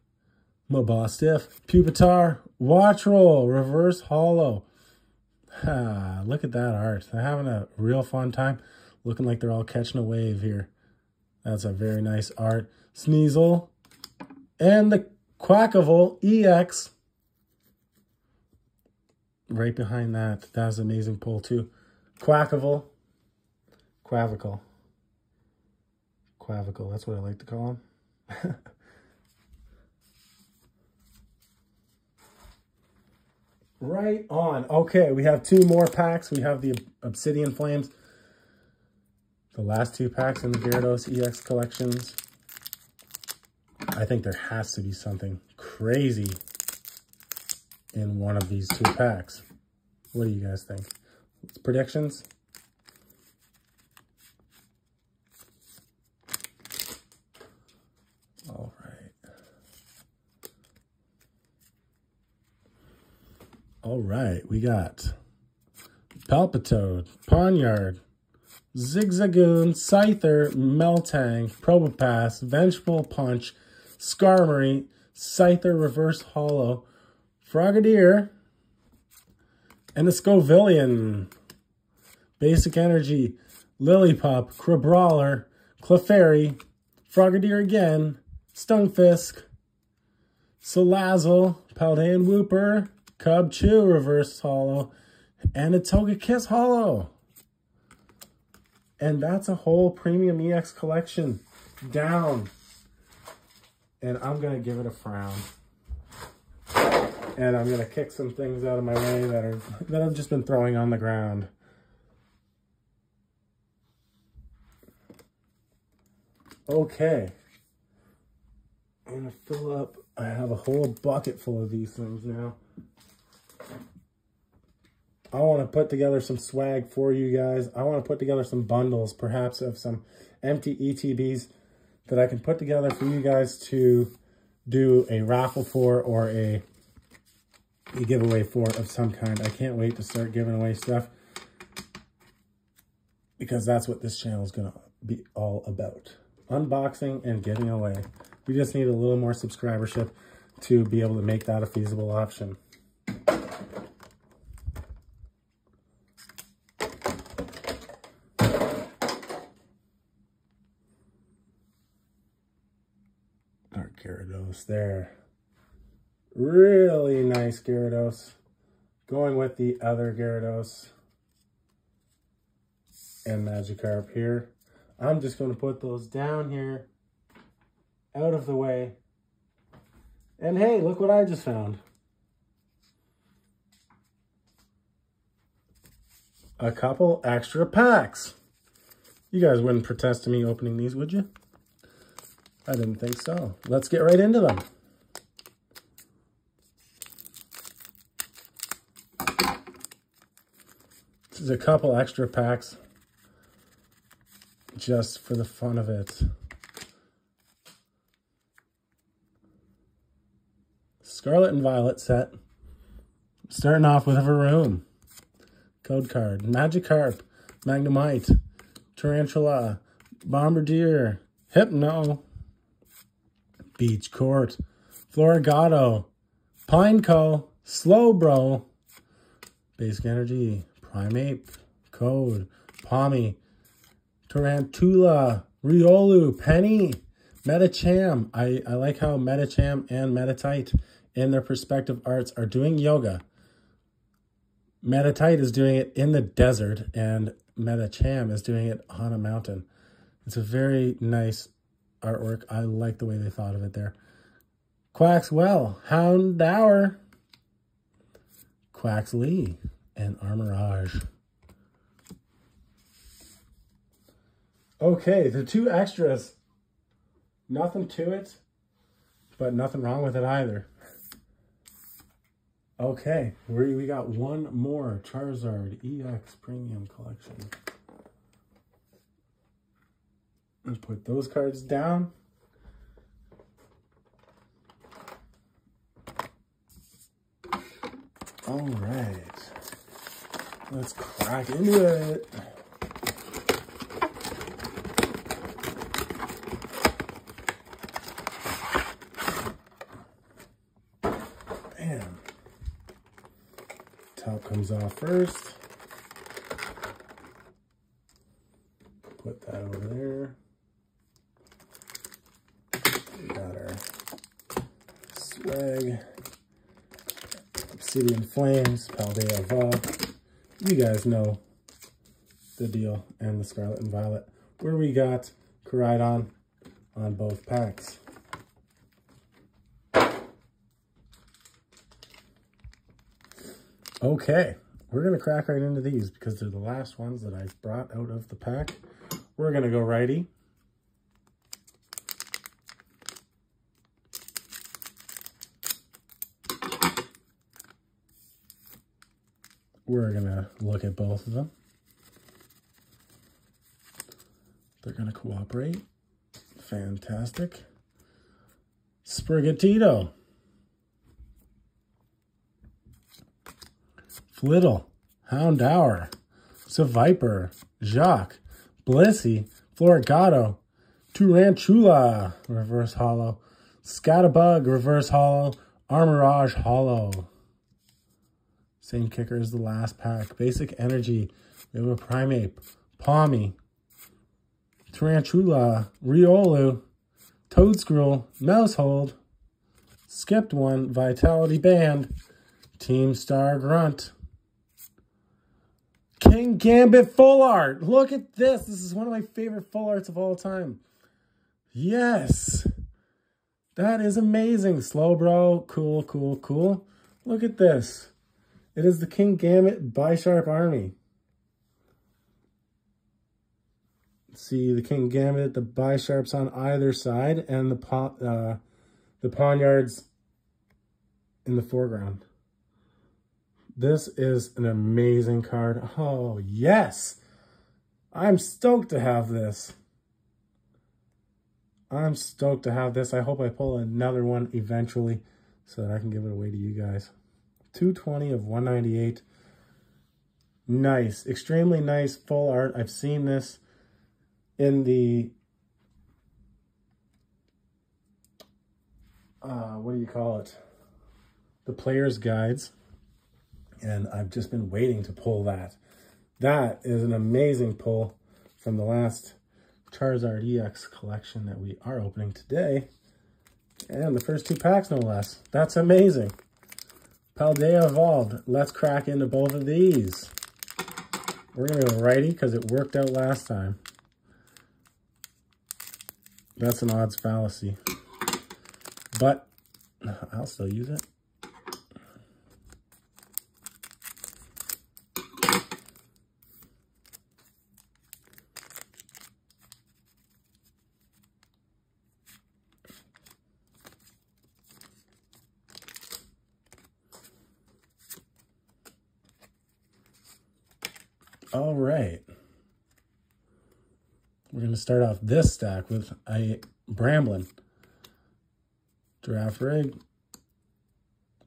Mabostiff, Pupitar, Watchroll, Reverse Holo. Ah, look at that art. They're having a real fun time. Looking like they're all catching a wave here. That's a very nice art. Sneasel. And the Quackable EX. Right behind that. That was an amazing pull too. Quackable. Quavicle. Quavicle. That's what I like to call him. right on. Okay, we have two more packs. We have the Obsidian Flames the last two packs in the Gyarados EX collections. I think there has to be something crazy in one of these two packs. What do you guys think? Predictions? All right. All right, we got Palpitoad, Pawniard, Zigzagoon, Scyther, Meltang, Probopass, Vengeful Punch, Skarmory, Scyther Reverse Holo, Frogadier, and the Scovillain. Basic Energy, Lillipup, Crabrawler, Clefairy, Frogadier again, Stunfisk, Salazzle, Paldean Wooper, Cubchoo Reverse Holo, and a Togekiss Holo. And that's a whole Premium EX collection down. And I'm going to give it a frown. And I'm going to kick some things out of my way that are that I've just been throwing on the ground. Okay. I'm going to fill up. I have a whole bucket full of these things now. I want to put together some swag for you guys. I want to put together some bundles, perhaps of some empty ETBs that I can put together for you guys to do a raffle for or a, a giveaway for of some kind. I can't wait to start giving away stuff because that's what this channel is going to be all about. Unboxing and giving away. We just need a little more subscribership to be able to make that a feasible option. Gyarados there. Really nice Gyarados. Going with the other Gyarados and Magikarp here. I'm just going to put those down here, out of the way. And hey, look what I just found. A couple extra packs. You guys wouldn't protest to me opening these, would you? I didn't think so. Let's get right into them. This is a couple extra packs just for the fun of it. Scarlet and Violet set. Starting off with a Varoom. Code card. Magikarp. Magnemite. Tarountula. Bombirdier. Hypno. Beach Court, Floragato, Pineco, Slowbro, Basic Energy, Primeape, Code, Pawmi, Tarountula, Riolu, Penny, Medicham. I, I like how Medicham and Meditite in their perspective arts are doing yoga. Meditite is doing it in the desert and Medicham is doing it on a mountain. It's a very nice artwork. I like the way they thought of it there. Quaxwell, Houndour, Quaxly, and Armarouge. Okay, the two extras. Nothing to it, but nothing wrong with it either. Okay, we, we got one more Charizard EX Premium Collection. Let's put those cards down. All right. Let's crack into it. Bam. Top comes off first. Put that over there. Swag, Obsidian Flames, Paldea Va. You guys know the deal. And the Scarlet and Violet, where we got Koraidon on both packs. Okay, we're going to crack right into these because they're the last ones that I've brought out of the pack. We're going to go righty. We're going to look at both of them. They're going to cooperate. Fantastic. Sprigatito. Flittle. Houndour. Seviper. Jacq. Blissey. Floragato. Tarountula. Reverse Holo. Scatterbug. Reverse Holo. Armarouge Holo. Same kicker as the last pack. Basic Energy. We have a Primeape. Pawmi. Tarountula. Riolu. Toedscruel. Maushold. Skipped one. Vitality Band. Team Star Grunt. Kingambit full art. Look at this. This is one of my favorite full arts of all time. Yes. That is amazing. Slowbro. Cool, cool, cool. Look at this. It is the Kingambit Bisharp Army. See the Kingambit, the Bisharps on either side, and the uh, the Pawniards in the foreground. This is an amazing card. Oh, yes. I'm stoked to have this. I'm stoked to have this. I hope I pull another one eventually so that I can give it away to you guys. 220 of 198. Nice. Extremely nice full art. I've seen this in the... Uh, what do you call it? The player's guides. And I've just been waiting to pull that. That is an amazing pull from the last Charizard EX collection that we are opening today. And the first two packs, no less. That's amazing. Paldea Evolved. Let's crack into both of these. We're going to go righty because it worked out last time. That's an odds fallacy. But I'll still use it. All right. We're going to start off this stack with a Bramblin, Girafarig,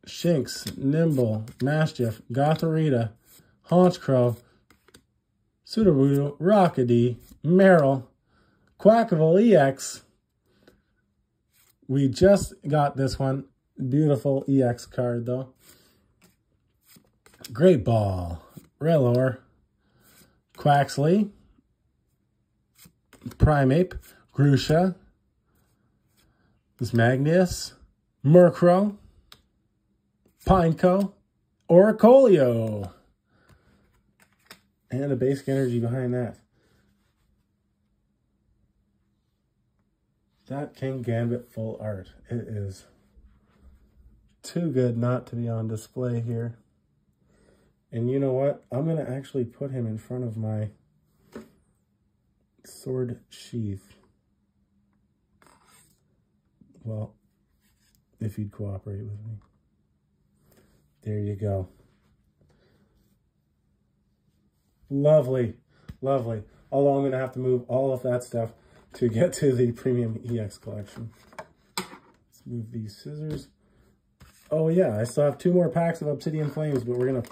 Shinx, Nymble, Maschiff, Gothorita, Honchkrow, Sudowoodo, Rookidee, Marill, Quaquaval EX. We just got this one. Beautiful EX card, though. Great Ball, Rellor, Quaxly, Primeape, Grusha, this Magnus, Murkrow, Pineco, Oricorio, and a basic energy behind that. That Kingambit full art. It is too good not to be on display here. And you know what? I'm going to actually put him in front of my sword sheath. Well, if you'd cooperate with me. There you go. Lovely, lovely. Although I'm going to have to move all of that stuff to get to the Premium EX collection. Let's move these scissors. Oh yeah, I still have two more packs of Obsidian Flames, but we're to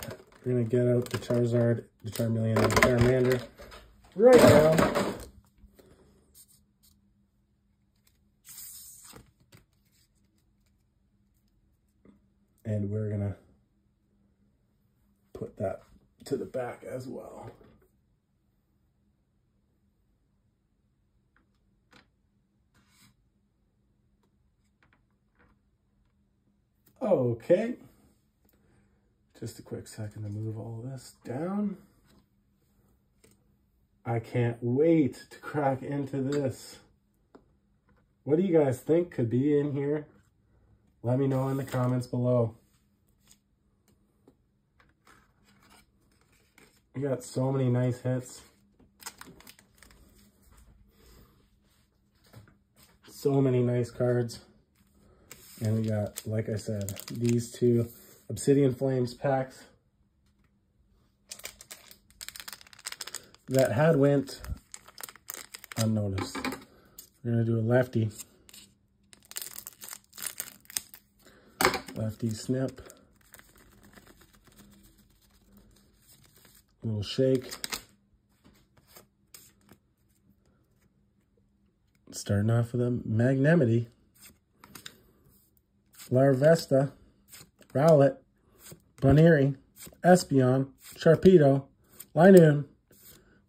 we're to get out the Charizard, the Charmeleon, and the Charmander right now. And we're to put that to the back as well. Okay. Just a quick second to move all this down. I can't wait to crack into this. What do you guys think could be in here? Let me know in the comments below. We got so many nice hits. So many nice cards. And we got, like I said, these two Obsidian Flames packs that had went unnoticed. We're going to do a lefty. Lefty snip. A little shake. Starting off with a Magnemite. Larvesta. Rowlet, Buneary, Espeon, Sharpedo, Linoone,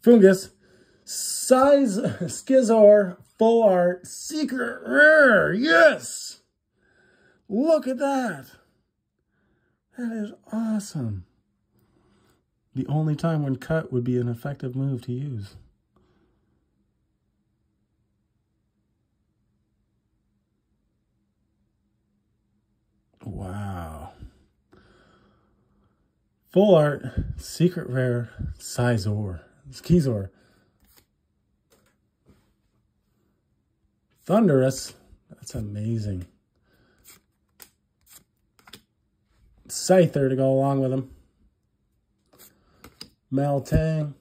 Foongus, Size Scizor, Full Art, Secret Rare, yes! Look at that! That is awesome. The only time when cut would be an effective move to use. Wow. Full art, secret rare, Scizor, Skizor. Thundurus, that's amazing. Scyther to go along with him. Meltan.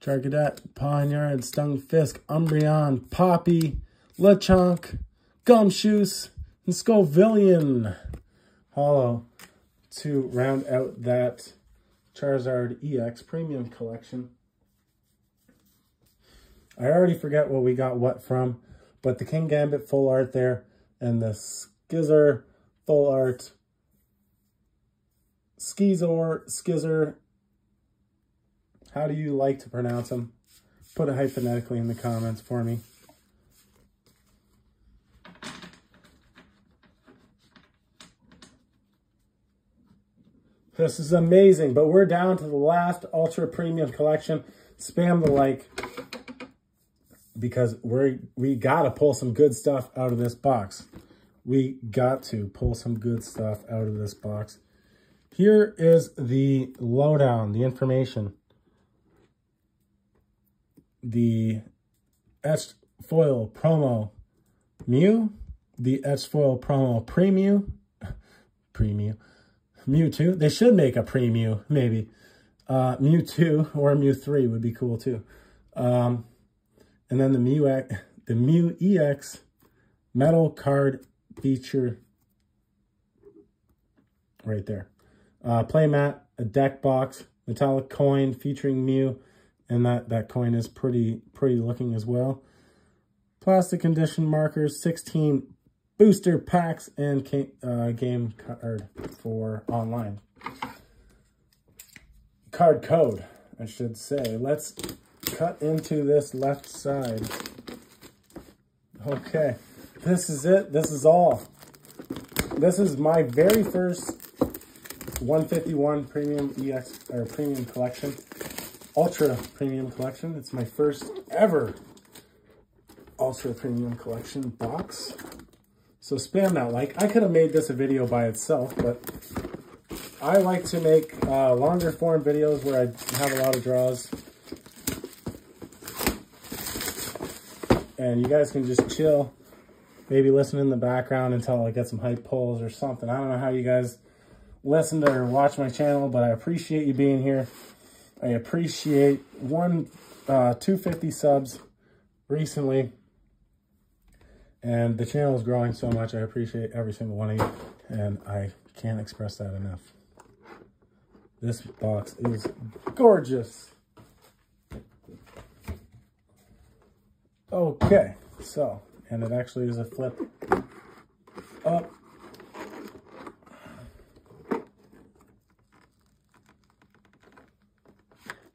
Charcadet, Pawniard, Stunfisk, Umbreon, Poppy, Lechonk, Gumshoos, and Scovillain. Holo to round out that Charizard EX Premium Collection. I already forget what we got what from, but the Kingambit full art there and the Skizzer full art, Skizor, Skizzer. How do you like to pronounce them? Put it hyphenetically in the comments for me. This is amazing, but we're down to the last ultra premium collection. Spam the like because we're we gotta pull some good stuff out of this box. We got to pull some good stuff out of this box. Here is the lowdown, the information. The etched foil promo Mew, the etched foil promo Premium, Premium, Mewtwo. They should make a Pre-Mew, maybe. Uh, Mewtwo or Mew3 would be cool too. Um, and then the Mew, the Mew EX metal card feature right there. Uh, playmat, a deck box, metallic coin featuring Mew, and that, that coin is pretty, pretty looking as well. Plastic condition markers, 16 booster packs and uh, game card for online. Card code, I should say. Let's cut into this left side. Okay, this is it. This is all. This is my very first 151 premium EX or premium collection, ultra premium collection. It's my first ever ultra premium collection box. So spam that like. I could have made this a video by itself, but I like to make uh, longer form videos where I have a lot of draws. And you guys can just chill, maybe listen in the background until I get some hype pulls or something. I don't know how you guys listen to or watch my channel, but I appreciate you being here. I appreciate one uh, 250 subs recently. And the channel is growing so much. I appreciate every single one of you. And I can't express that enough. This box is gorgeous. Okay, so, and it actually is a flip up.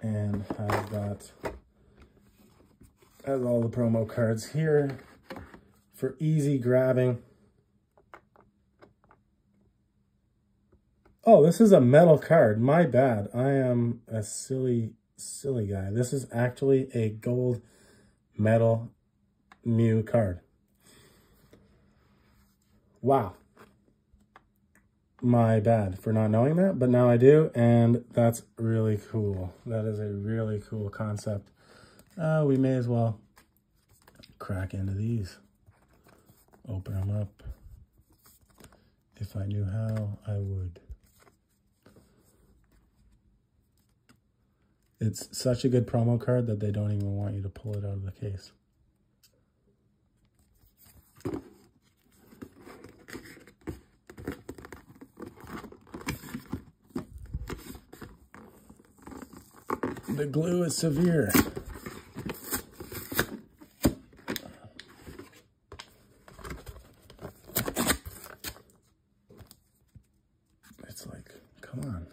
And has got, has all the promo cards here for easy grabbing. Oh, this is a metal card. My bad. I am a silly, silly guy. This is actually a gold metal Mew card. Wow. My bad for not knowing that, but now I do, and that's really cool. That is a really cool concept. Uh, we may as well crack into these open them up. If I knew how, I would. It's such a good promo card that they don't even want you to pull it out of the case. The glue is severe. It's like, come on.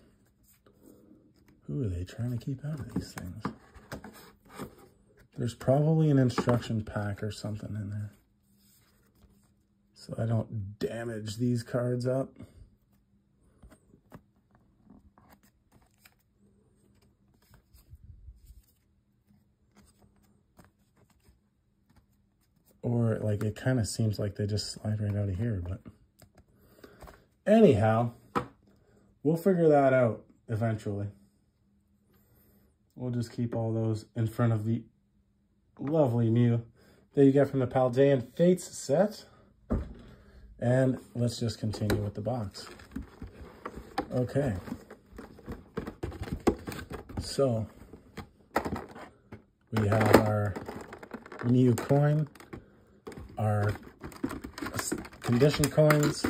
Who are they trying to keep out of these things? There's probably an instruction pack or something in there. So I don't damage these cards up. Or like it kind of seems like they just slide right out of here, but anyhow, we'll figure that out eventually. We'll just keep all those in front of the lovely Mew that you get from the Paldean Fates set. And let's just continue with the box. Okay. So, we have our Mew coin, our condition coins,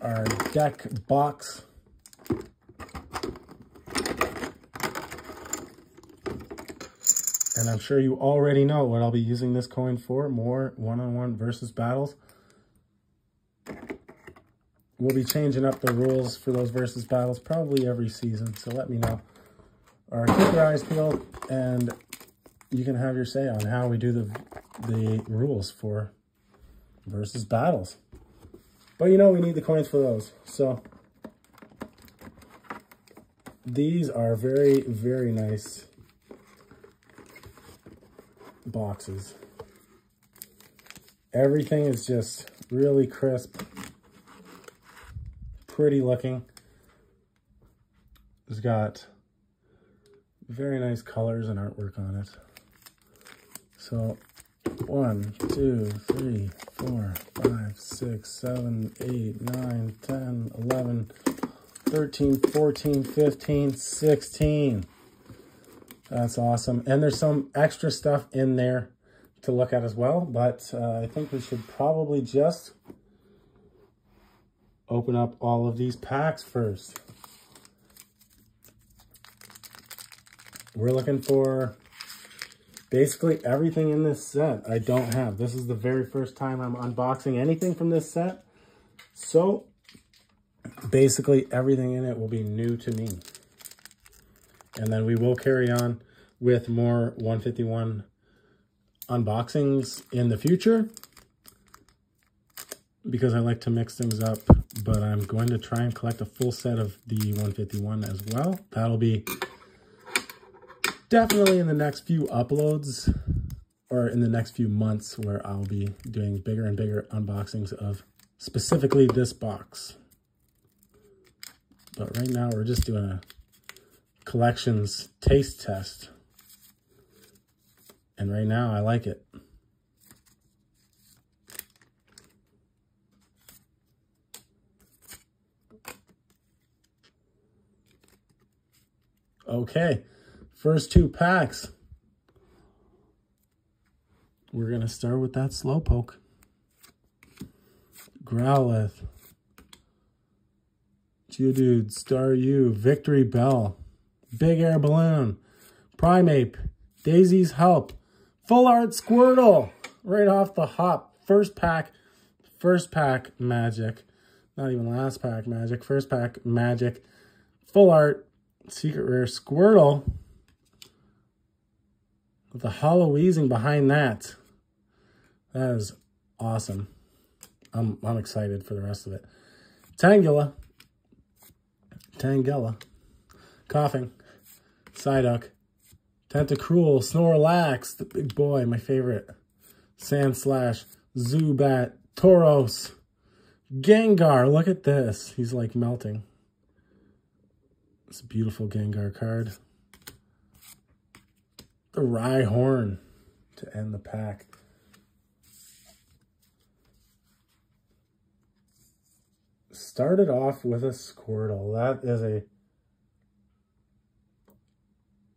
our deck box, and I'm sure you already know what I'll be using this coin for, more one-on-one -on -one versus battles. We'll be changing up the rules for those versus battles probably every season, so let me know. Or keep your eyes peeled, and you can have your say on how we do the, the rules for versus battles. But you know we need the coins for those, so... These are very, very nice boxes. Everything is just really crisp, pretty looking. It's got very nice colors and artwork on it. So one, two, three, four, five, six, seven, eight, nine, 10, 11, 13, 14, 15, 16. That's awesome. And there's some extra stuff in there to look at as well, but uh, I think we should probably just open up all of these packs first. We're looking for basically everything in this set I don't have. This is the very first time I'm unboxing anything from this set. So basically everything in it will be new to me. And then we will carry on with more 151 unboxings in the future because I like to mix things up, but I'm going to try and collect a full set of the 151 as well. That'll be definitely in the next few uploads or in the next few months where I'll be doing bigger and bigger unboxings of specifically this box. But right now we're just doing a collections taste test. And right now I like it. Okay, first two packs. We're going to start with that Slowpoke. Growlithe. Geodude, Staryu, Bell. Big Air Balloon, Primeape, Daisy's Help, Full Art Squirtle, right off the hop. First pack, first pack magic. Not even last pack magic, first pack magic. Full Art, Secret Rare Squirtle. With the Halloween behind that. That is awesome. I'm, I'm excited for the rest of it. Tangela, Tangela, Koffing, Psyduck, Tentacruel, Snorlax, the big boy, my favorite, Sand Sandslash, Zubat, Tauros, Gengar, look at this. He's like melting. It's a beautiful Gengar card. The Rhyhorn to end the pack. started off with a Squirtle. That is a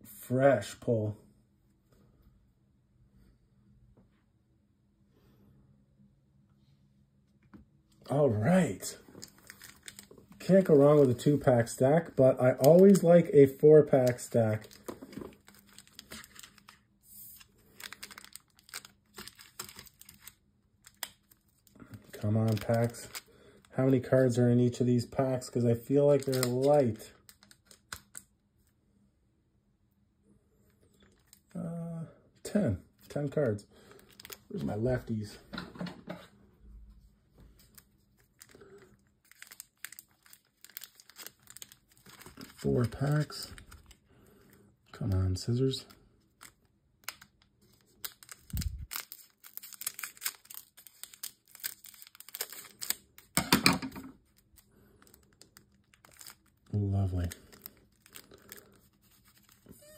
fresh pull. All right. Can't go wrong with a two-pack stack, but I always like a four-pack stack. Come on, packs how many cards are in each of these packs because I feel like they're light. Uh, 10. 10 cards. Where's my lefties? Four packs. Come on, scissors. Lovely.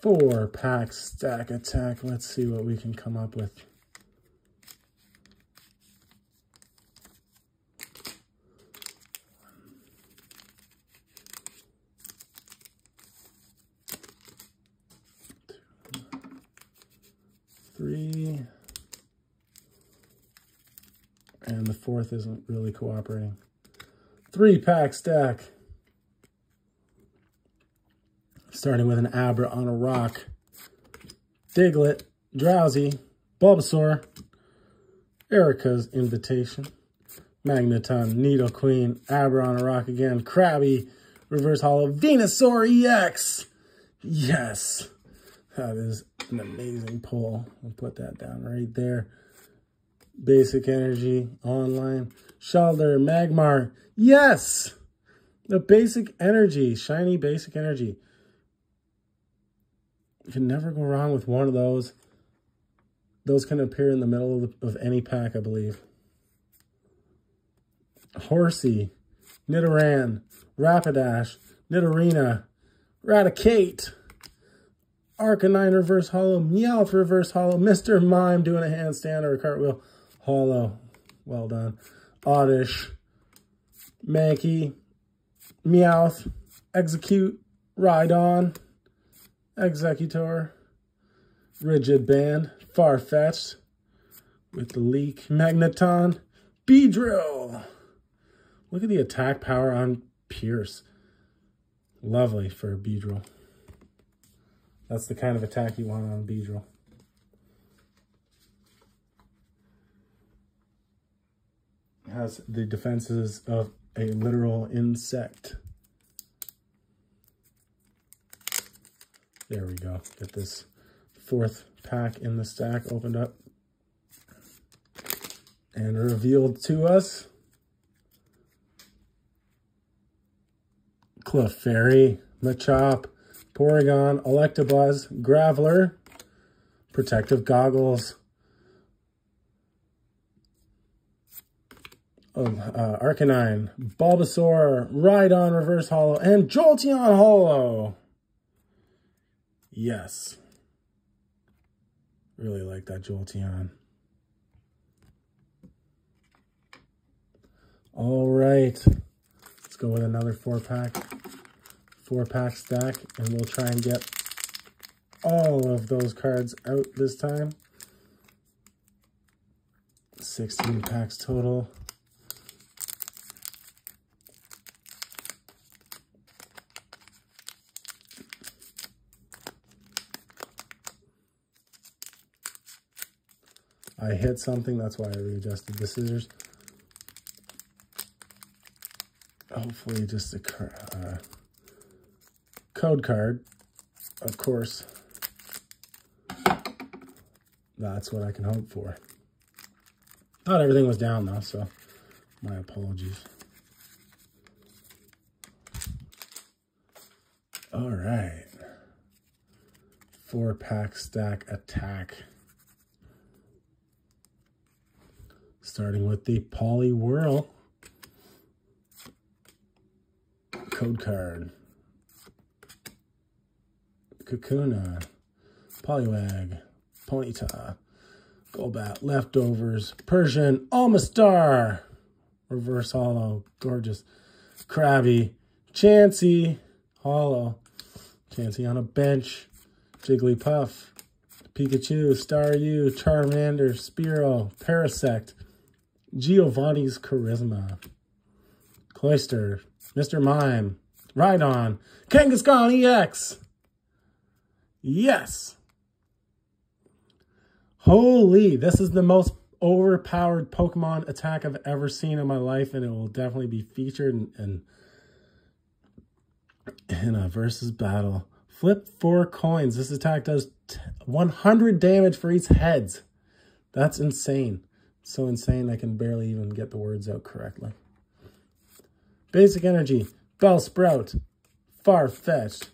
Four pack stack attack. Let's see what we can come up with. Three. And the fourth isn't really cooperating. Three pack stack. Starting with an Abra on a rock. Diglett, Drowzee, Bulbasaur, Erica's Invitation, Magneton, Nidoqueen, Abra on a rock again, Krabby, Reverse Holo, Venusaur EX. Yes, that is an amazing pull. I'll put that down right there. Basic Energy, Online, Shellder, Magmar. Yes, the Basic Energy, Shiny Basic Energy. You can never go wrong with one of those. Those can appear in the middle of, of any pack, I believe. Horsea, Nidoran, Rapidash, Nidorina, Raticate, Arcanine Reverse Holo, Meowth Reverse Holo, Mr. Mime doing a handstand or a cartwheel, Holo, well done, Oddish, Mankey, Meowth, Exeggcute, Rhydon, Exeggutor, Rigid Band, Farfetch'd, with the leek, Magneton, Beedrill. Look at the attack power on Pierce. Lovely for a Beedrill. That's the kind of attack you want on Beedrill. Has the defenses of a literal insect. There we go. Get this fourth pack in the stack opened up and revealed to us. Clefairy, Machop, Porygon, Electabuzz, Graveler, Protective Goggles, oh, uh, Arcanine, Bulbasaur, Rhydon Reverse Holo, and Jolteon Holo. Yes. Really like that Jolteon. All right. Let's go with another four pack. Four pack stack. And we'll try and get all of those cards out this time. 16 packs total. I hit something, that's why I readjusted the scissors. Hopefully just a uh, code card, of course. That's what I can hope for. Not everything was down though, so my apologies. All right. Four pack stack attack. Starting with the Poliwhirl code card. Kakuna, Poliwag, Ponyta, Golbat, Leftovers, Persian, Omastar, Reverse Holo, gorgeous, Krabby, Chansey, Holo, Chansey on a bench, Jigglypuff, Pikachu, Staryu, Charmander, Spearow, Parasect, Giovanni's Charisma. Cloyster. Mr. Mime. Rhydon. Kangaskhan EX. Yes. Holy, this is the most overpowered Pokemon attack I've ever seen in my life, and it will definitely be featured in, in, in a versus battle. Flip four coins. This attack does 100 damage for each heads. That's insane so insane I can barely even get the words out correctly. Basic Energy, Bellsprout, Farfetch'd,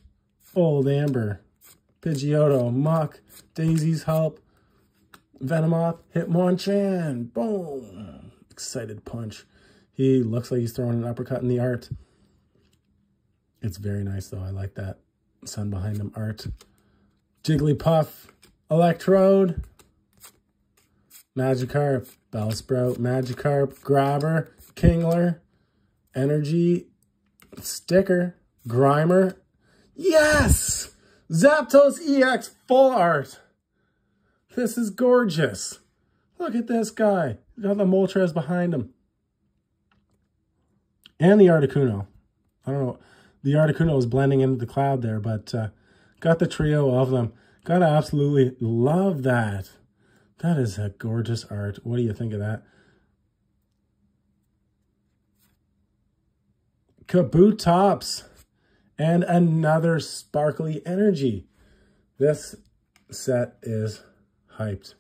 Old Amber, Pidgeotto, Muck, Daisy's Help, Venomoth, Hitmonchan, boom! Excited punch. He looks like he's throwing an uppercut in the art. It's very nice, though. I like that sun behind them art. Jigglypuff, Electrode, Magikarp, Bellsprout, Magikarp, Grabber, Kingler, Energy, Sticker, Grimer. Yes! Zapdos EX full art. This is gorgeous. Look at this guy. Got the Moltres behind him. And the Articuno. I don't know. The Articuno is blending into the cloud there, but uh, got the trio of them. Gotta absolutely love that. That is a gorgeous art. What do you think of that? Kabutops and another sparkly energy. This set is hyped.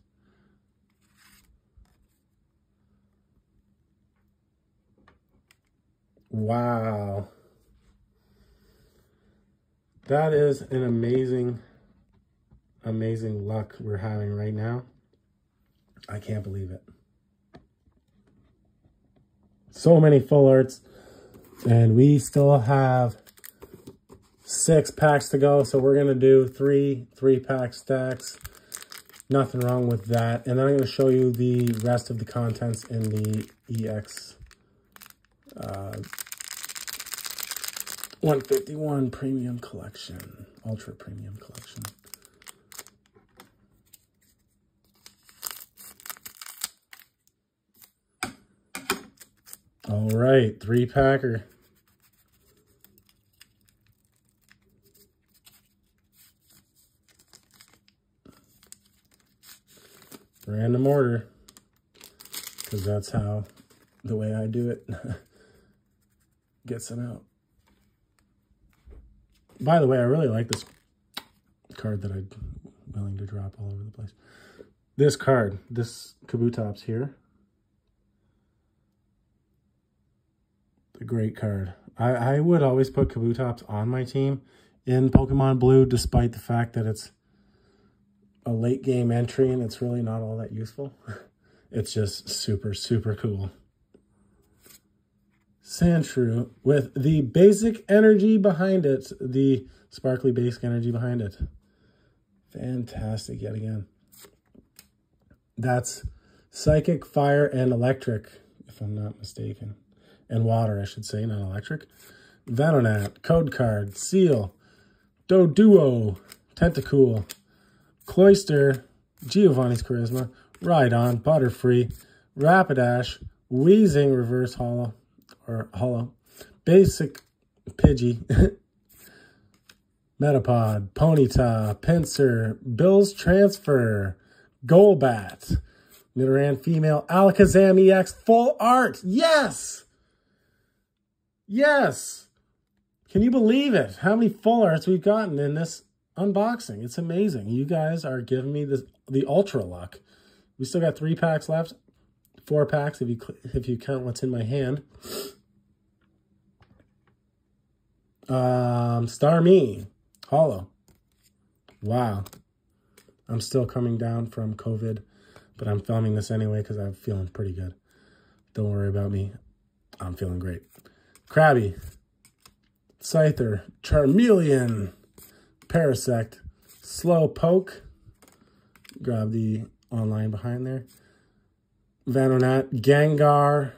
Wow. That is an amazing, amazing luck we're having right now. I can't believe it. So many full arts. And we still have six packs to go. So we're going to do three three pack stacks. Nothing wrong with that. And then I'm going to show you the rest of the contents in the EX uh, 151 Premium Collection, Ultra Premium Collection. All right, three packer. Random order, because that's how the way I do it gets them out. By the way, I really like this card that I'm willing to drop all over the place. This card, this Kabutops here, great card. I, I would always put Kabutops on my team in Pokemon Blue, despite the fact that it's a late game entry and it's really not all that useful. it's just super, super cool. Sandshrew with the basic energy behind it, the sparkly basic energy behind it. Fantastic yet again. That's psychic, fire, and electric, if I'm not mistaken and water, I should say, not electric. Venonat, Code Card, Seel, Doduo, Tentacool, Cloyster, Giovanni's Charisma, Rhydon, Butterfree, Rapidash, Weezing Reverse Holo, or Holo, Basic Pidgey, Metapod, Ponyta, Pinsir, Bill's Transfer, Golbat, Nidoran Female, Alakazam EX, Full Art, yes! Yes. Can you believe it? How many full arts we've gotten in this unboxing? It's amazing. You guys are giving me the, the ultra luck. We still got three packs left. Four packs if you if you count what's in my hand. Um, Starmie, Holo. Wow. I'm still coming down from COVID, but I'm filming this anyway because I'm feeling pretty good. Don't worry about me. I'm feeling great. Krabby, Scyther, Charmeleon, Parasect, Slowpoke, grab the online behind there, Venonat, Gengar,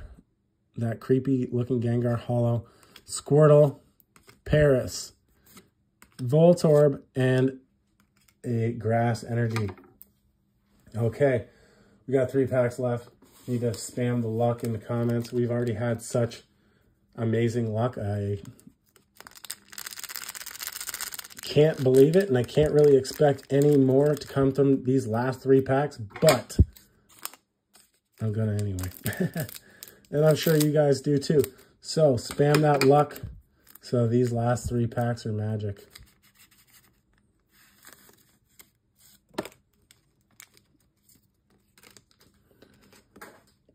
that creepy looking Gengar Holo, Squirtle, Paras, Voltorb, and a Grass Energy. Okay, we got three packs left. Need to spam the luck in the comments. We've already had such amazing luck. I can't believe it, and I can't really expect any more to come from these last three packs, but I'm going to anyway. and I'm sure you guys do too. So spam that luck. So these last three packs are magic.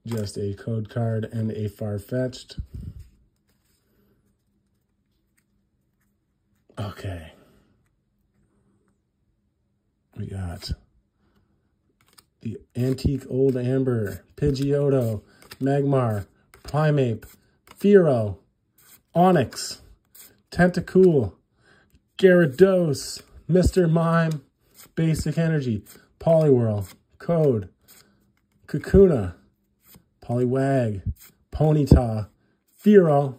Just a code card and a Farfetch'd. Okay. We got the Antique Old Amber, Pidgeotto, Magmar, Primeape, Fearow, Onix, Tentacool, Gyarados, Mr. Mime, Basic Energy, Poliwhirl, Code, Kakuna, Poliwag, Ponyta, Fearow,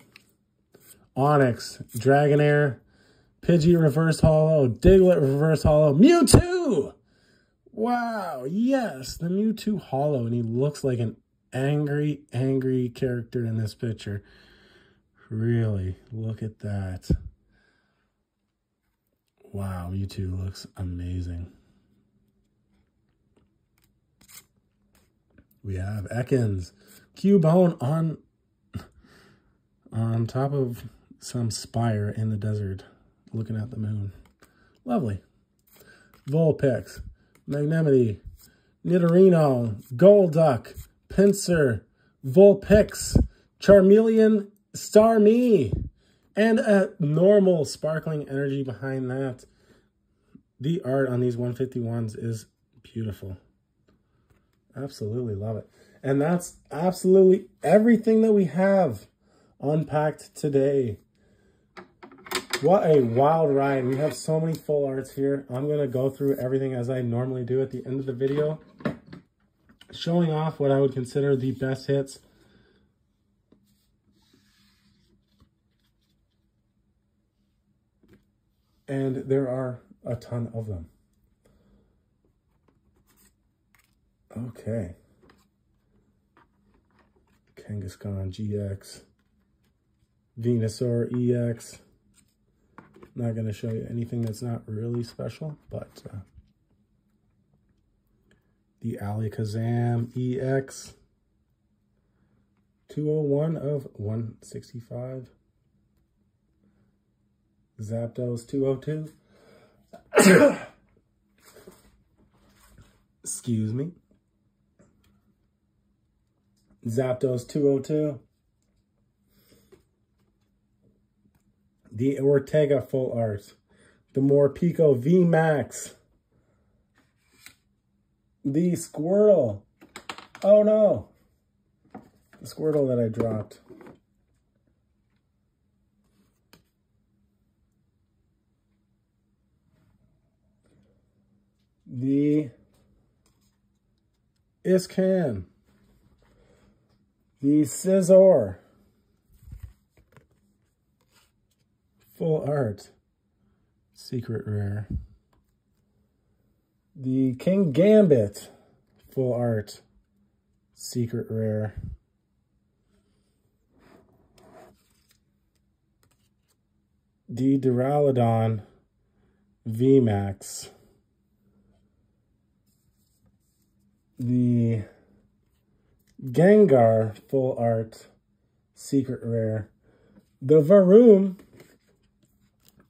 Onix, Dragonair, Pidgey Reverse Holo, Diglett Reverse Holo, Mewtwo! Wow, yes, the Mewtwo holo, and he looks like an angry, angry character in this picture. Really, look at that. Wow, Mewtwo looks amazing. We have Ekans, Cubone on, on top of some spire in the desert, looking at the moon. Lovely. Vulpix, Magnemite, Nidorino, Golduck, Pinsir, Vulpix, Charmeleon, Starmie, and a normal sparkling energy behind that. The art on these 151s is beautiful. Absolutely love it. And that's absolutely everything that we have unpacked today. What a wild ride. We have so many full arts here. I'm going to go through everything as I normally do at the end of the video. Showing off what I would consider the best hits. And there are a ton of them. Okay. Kangaskhan GX. Venusaur EX. Not going to show you anything that's not really special, but uh, the Alakazam EX 201 of 165. Zapdos 202. Excuse me. Zapdos 202. The Ortega Full Art. The Morpeko VMAX. The Squirtle. Oh no. The Squirtle that I dropped. The Iscan. The Scizor. Full art. Secret rare. The Kingambit. Full art. Secret rare. The Duraludon VMAX. The Gengar Full Art Secret Rare. The Varoom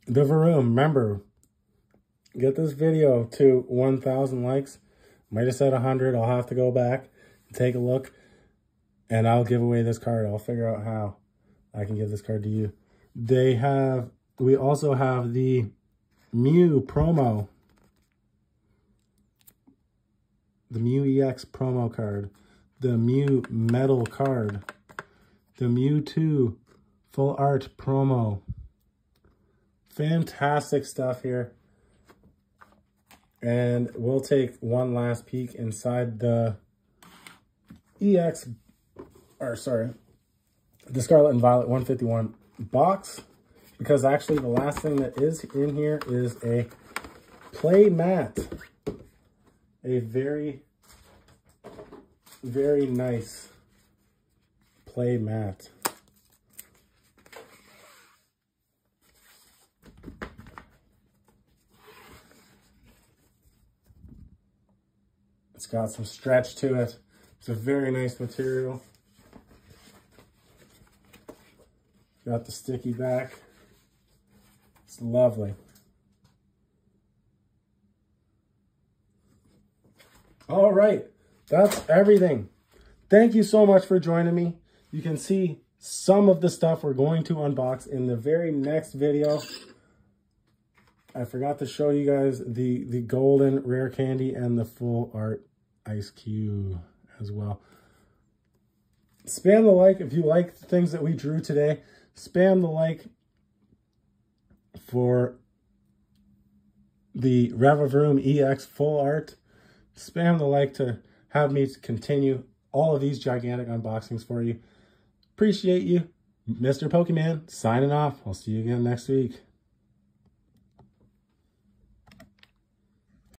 the Varoom, remember, get this video to 1,000 likes. Might have said 100. I'll have to go back and take a look. And I'll give away this card. I'll figure out how I can give this card to you. They have, we also have the Mew promo. The Mew EX promo card. The Mew metal card. The Mew 2 full art promo. Fantastic stuff here. And we'll take one last peek inside the EX, or sorry, the Scarlet and Violet 151 box. Because actually the last thing that is in here is a play mat. A very, very nice play mat. It's got some stretch to it. It's a very nice material. Got the sticky back. It's lovely. All right, that's everything. Thank you so much for joining me. You can see some of the stuff we're going to unbox in the very next video. I forgot to show you guys the, the golden rare candy and the full art Ice Cube as well. Spam the like if you like the things that we drew today. Spam the like for the Revavroom EX Full Art. Spam the like to have me continue all of these gigantic unboxings for you. Appreciate you. Mr. Pokéman signing off. I'll see you again next week.